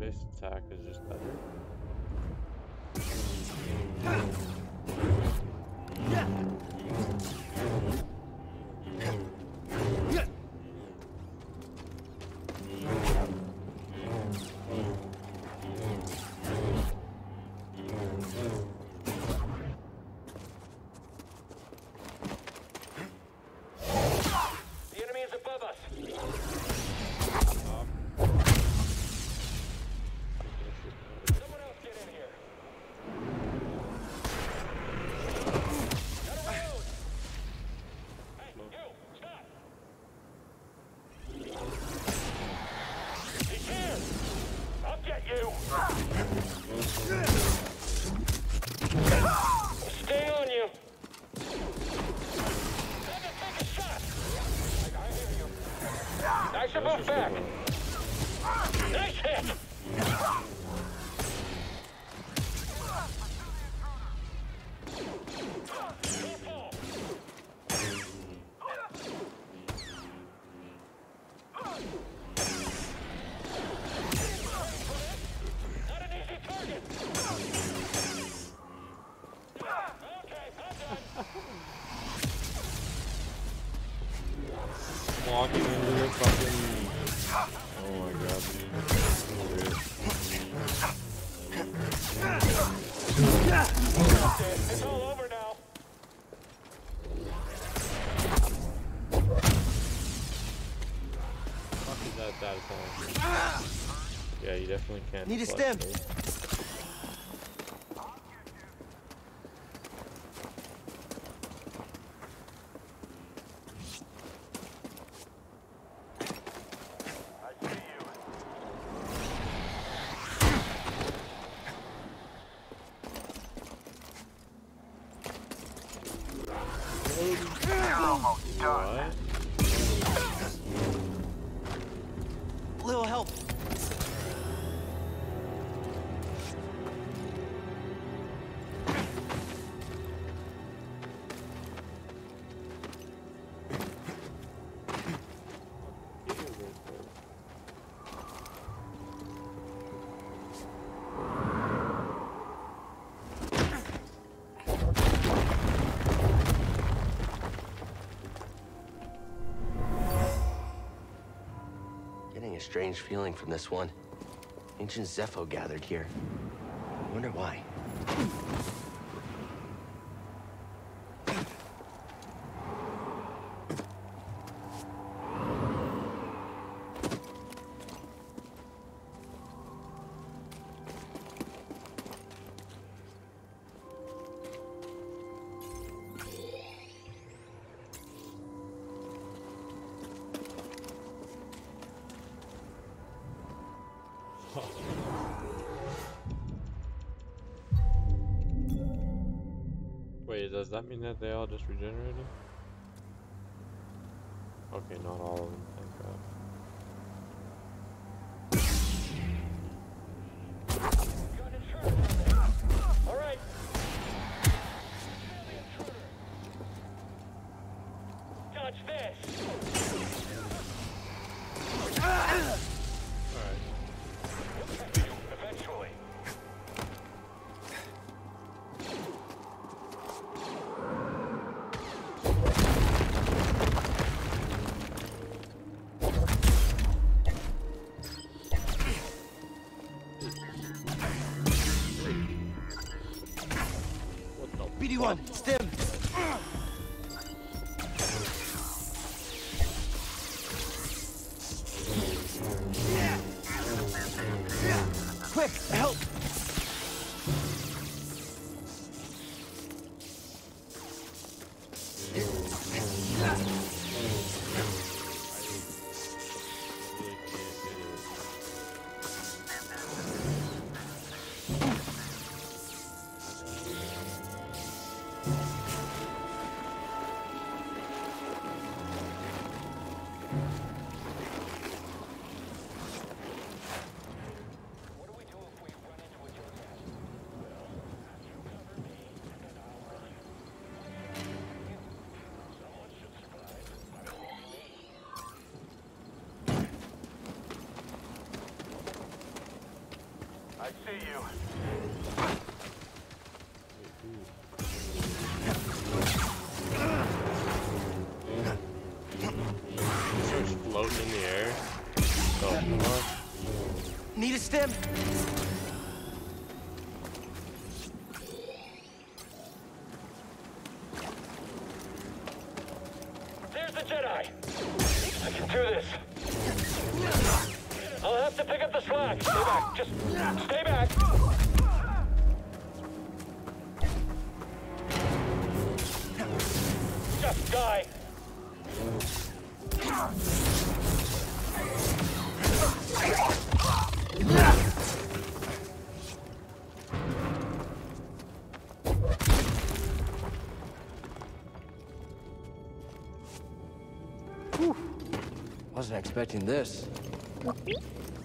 base attack is just better. *laughs* Need a stim. strange feeling from this one. Ancient Zeffo gathered here. I wonder why. mean that they all just regenerated? Okay, not all of them. you. wasn't expecting this.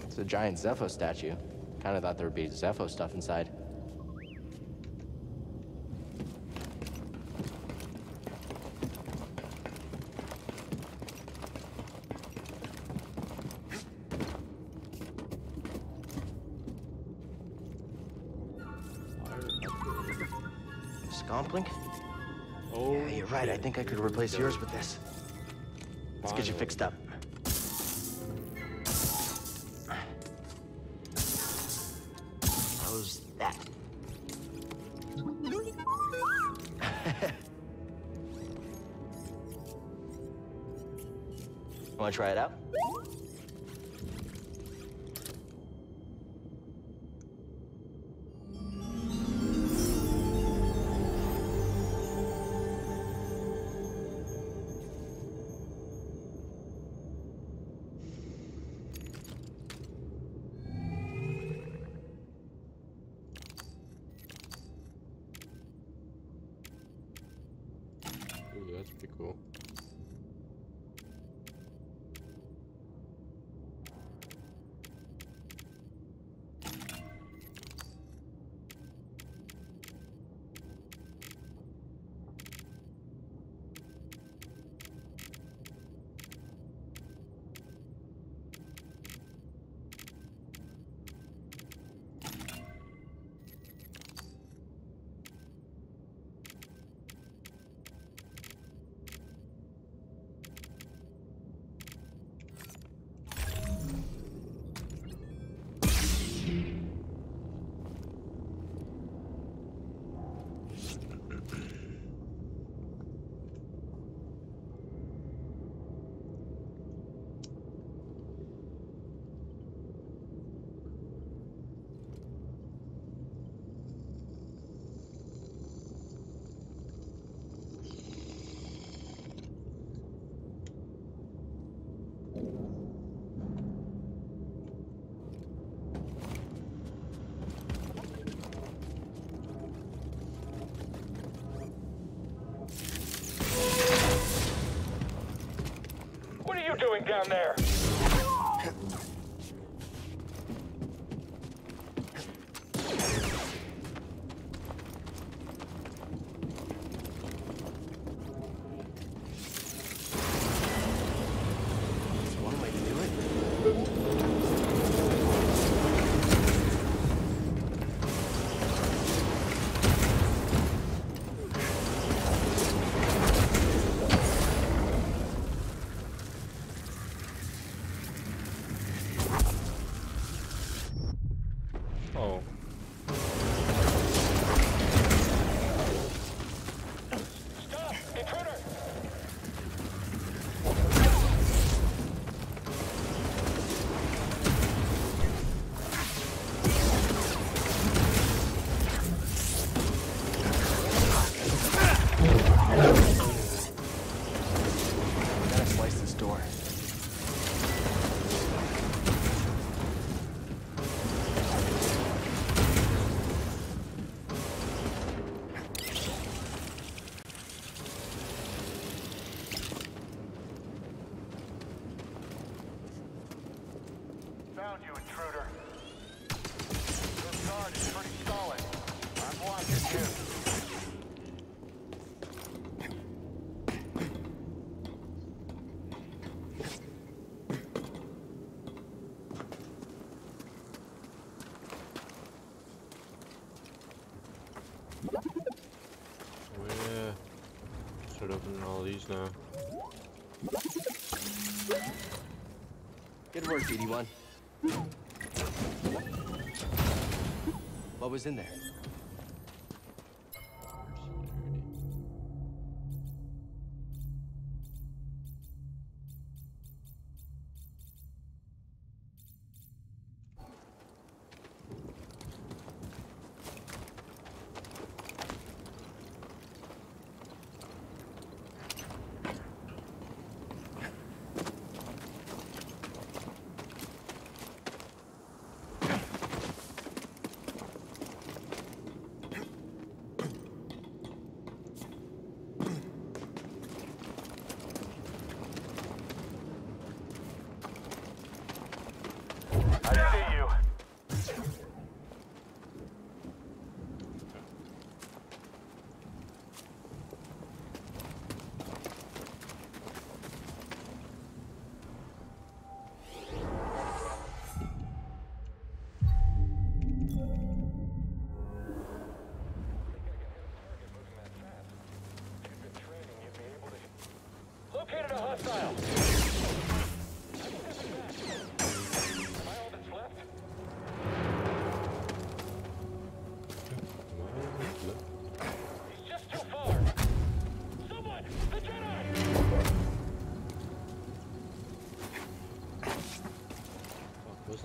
It's a giant Zeffo statue. Kind of thought there would be Zeffo stuff inside. Scomp link? Oh, yeah, you're right. I think I could replace yours with this. down there. these now. Good work, BD1. What was in there?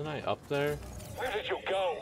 Wasn't I up there? Where did you go?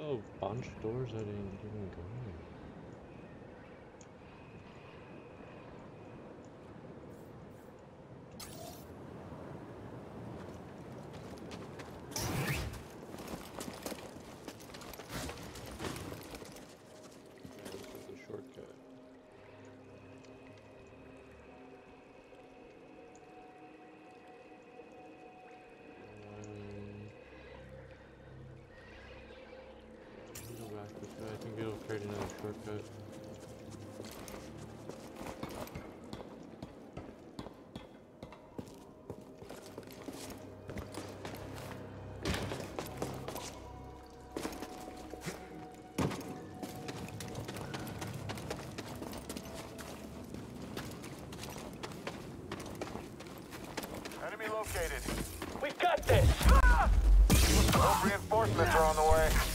Oh, bunch of doors I didn't even go in. located. We got this! Reinforcements are on the way.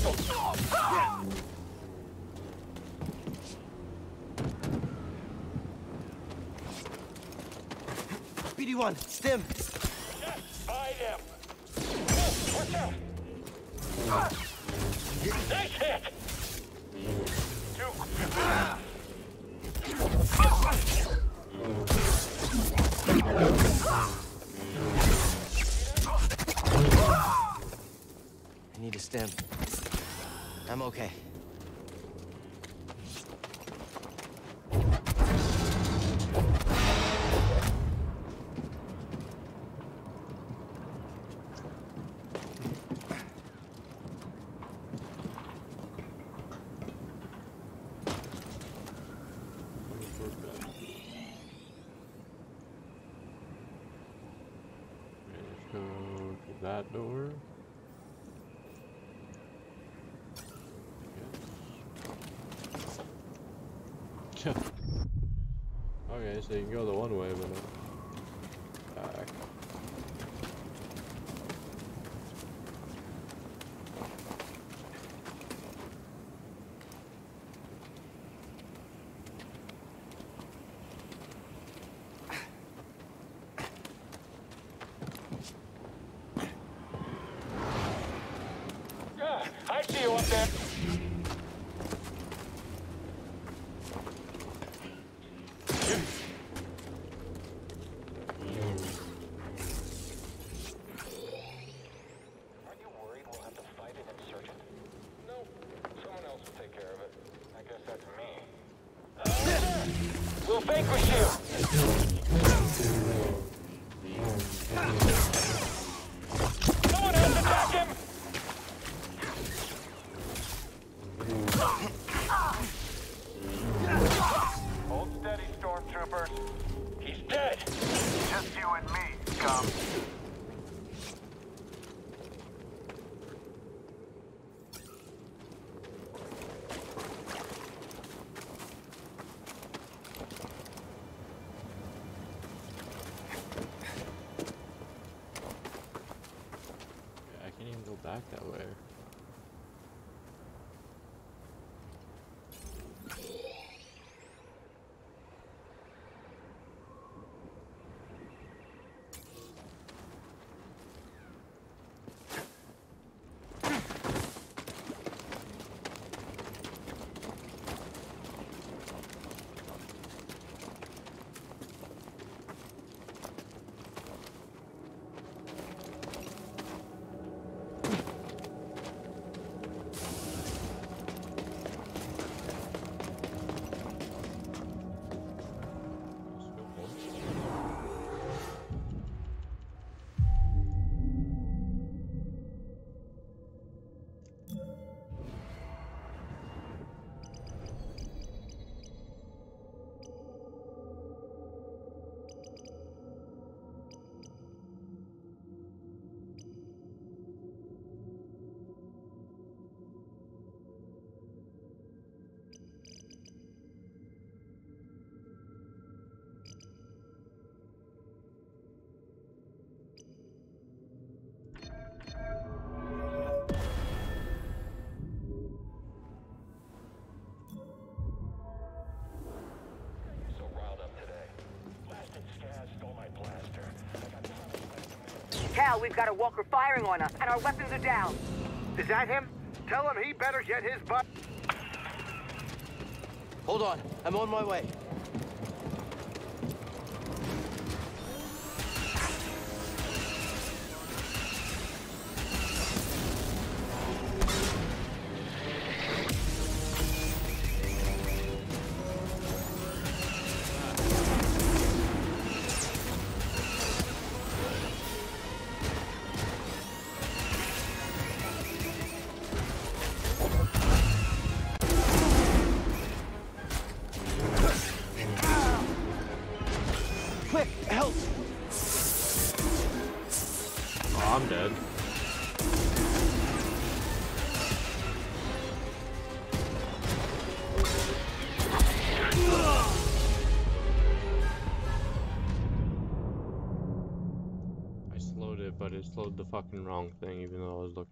special. BD1, stim. Yes, I am. Okay, so you can go the one way, but tell, we've got a walker firing on us, and our weapons are down. Is that him? Tell him he better get his butt... Hold on. I'm on my way.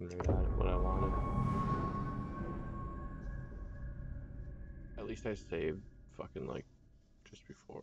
At it, what I wanted. At least I saved fucking like just before.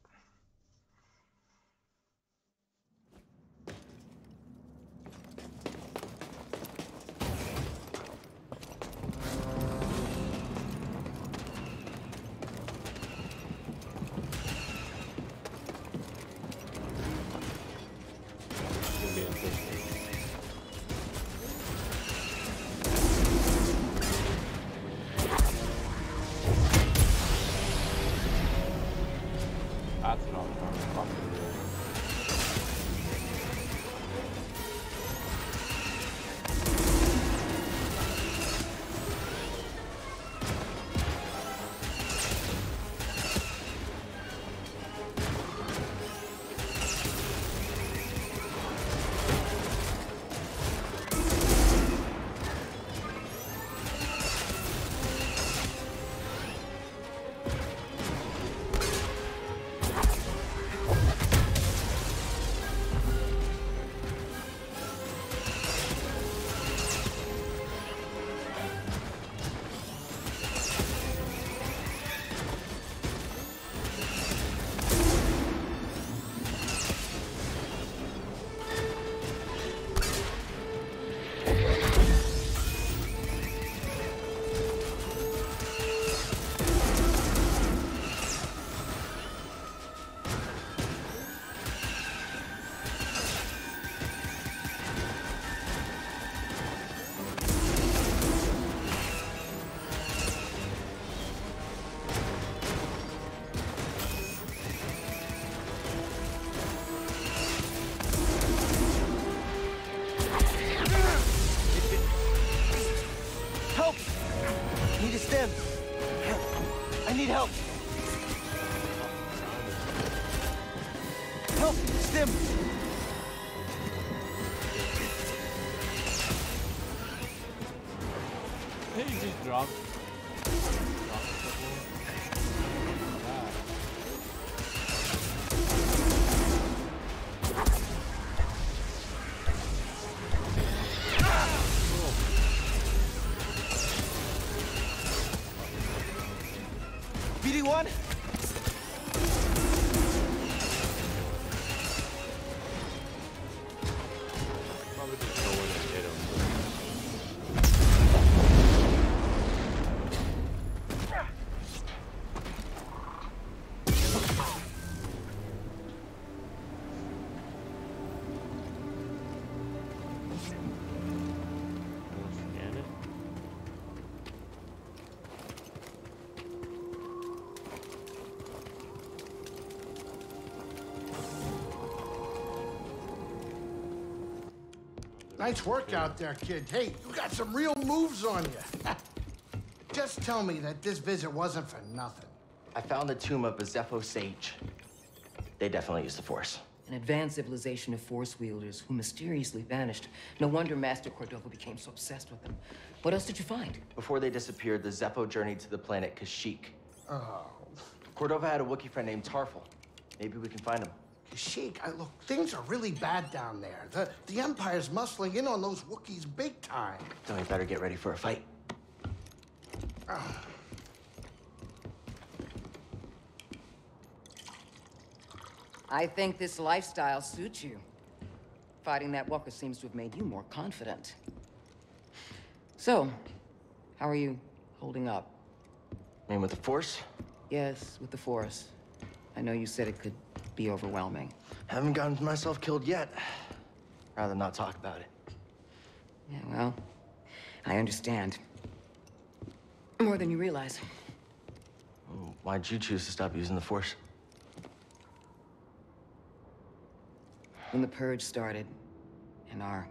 Nice work out there, kid. Hey, you got some real moves on you. *laughs* Just tell me that this visit wasn't for nothing. I found the tomb of a Zeffo sage. They definitely used the Force. An advanced civilization of force wielders who mysteriously vanished. No wonder Master Cordova became so obsessed with them. What else did you find? Before they disappeared, the Zeffo journeyed to the planet Kashyyyk. Oh, Cordova had a Wookiee friend named Tarfful. Maybe we can find him. Sheik, I, look, things are really bad down there. The, the Empire's muscling in on those Wookiees big time. So we better get ready for a fight. I think this lifestyle suits you. Fighting that walker seems to have made you more confident. So, how are you holding up? I mean, with the Force? Yes, with the Force. I know you said it could be overwhelming. Haven't gotten myself killed yet. Rather not talk about it. Yeah, well, I understand. More than you realize. Why'd you choose to stop using the Force? When the Purge started, and our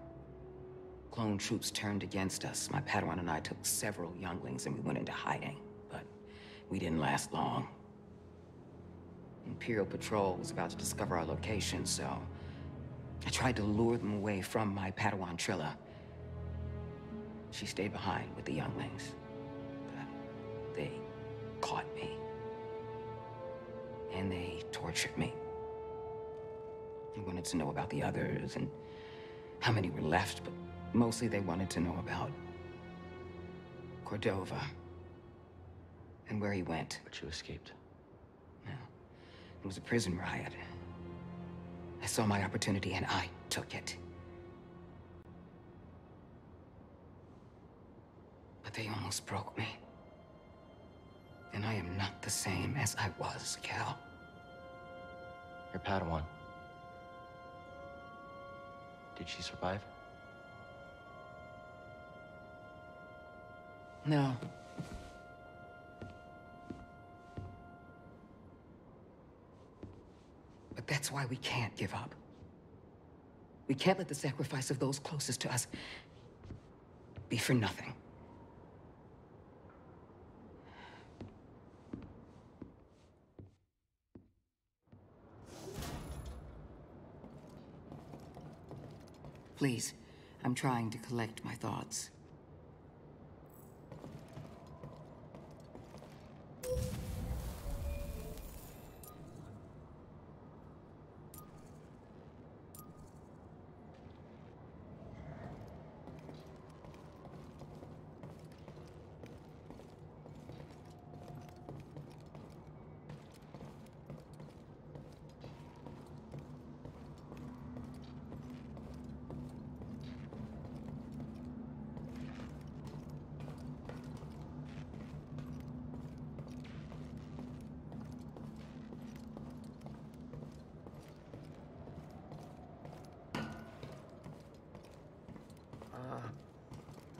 clone troops turned against us, my Padawan and I took several younglings and we went into hiding. But we didn't last long. Imperial Patrol was about to discover our location, so I tried to lure them away from my Padawan Trilla. She stayed behind with the younglings. But they caught me. And they tortured me. They wanted to know about the others, and how many were left, but mostly they wanted to know about Cordova and where he went. But you escaped. It was a prison riot. I saw my opportunity and I took it. But they almost broke me. And I am not the same as I was, Cal. Your Padawan. Did she survive? No. But that's why we can't give up. We can't let the sacrifice of those closest to us be for nothing. Please, I'm trying to collect my thoughts.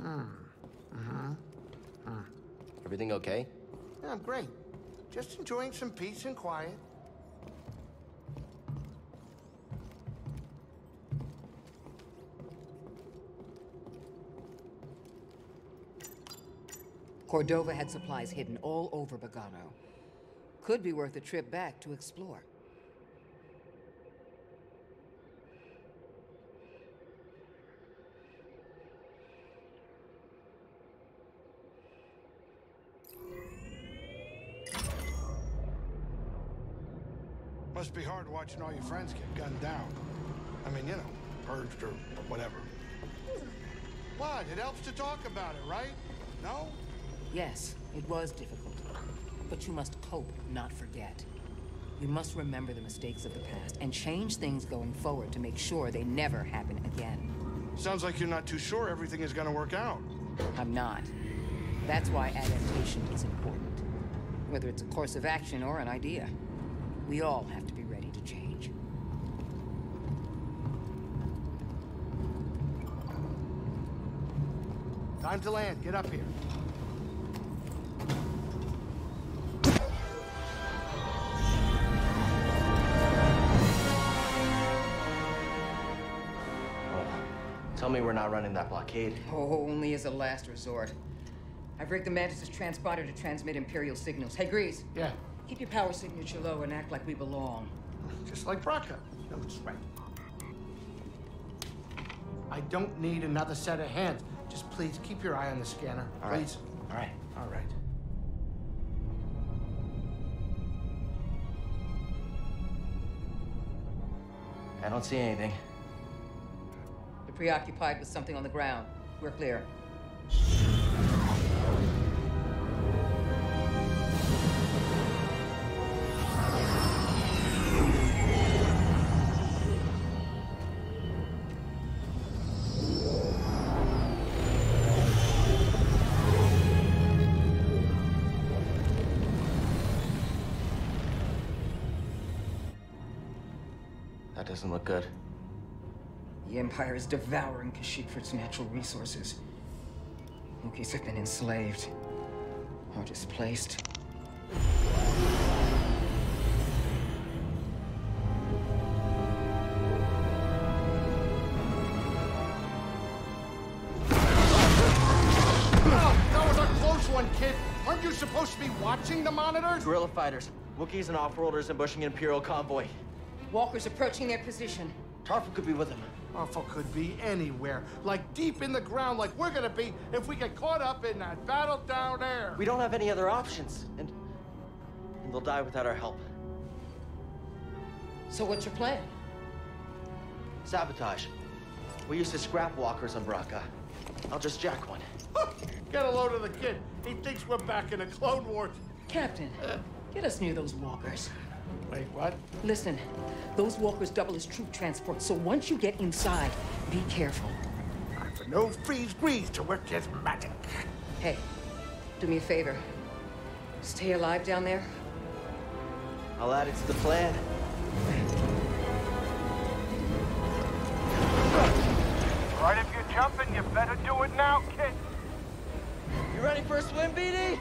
Hmm. Uh-huh. Huh. Everything okay? Yeah, I'm great. Just enjoying some peace and quiet. Cordova had supplies hidden all over Bogano. Could be worth a trip back to explore. Must be hard watching all your friends get gunned down. I mean, you know, purged or whatever. What? It helps to talk about it, right? No? Yes, it was difficult. But you must cope, not forget. You must remember the mistakes of the past and change things going forward to make sure they never happen again. Sounds like you're not too sure everything is gonna work out. I'm not. That's why adaptation is important. Whether it's a course of action or an idea. We all have to to change. Time to land. Get up here. Oh, tell me we're not running that blockade. Oh, only as a last resort. I've rigged the Mantis' transponder to transmit Imperial signals. Hey, Greez. Yeah. Keep your power signature low and act like we belong. Just like Bracca. That's right. I don't need another set of hands. Just please keep your eye on the scanner. All right. please. All right. All right. I don't see anything. You're preoccupied with something on the ground. We're clear. Doesn't look good. The Empire is devouring Kashyyyk for its natural resources. Wookiees have been enslaved. Or displaced. That was a close one, kid. Aren't you supposed to be watching the monitors? Guerrilla fighters, Wookiees and off-worlders ambushing an Imperial convoy. Walkers approaching their position. Tarfful could be with them. Awful could be anywhere. Like deep in the ground, like we're gonna be if we get caught up in that battle down there. We don't have any other options, and, and they'll die without our help. So what's your plan? Sabotage. We used to scrap walkers on Bracca. I'll just jack one. *laughs* Get a load of the kid. He thinks we're back in the Clone Wars. Captain, get us near those walkers. Wait, what? Listen, those walkers double as troop transport, so once you get inside, be careful. For no freeze Greez to work his magic. Hey, do me a favor. Stay alive down there. I'll add it to the plan. Right if you're jumping, you better do it now, kid. You ready for a swim, BD?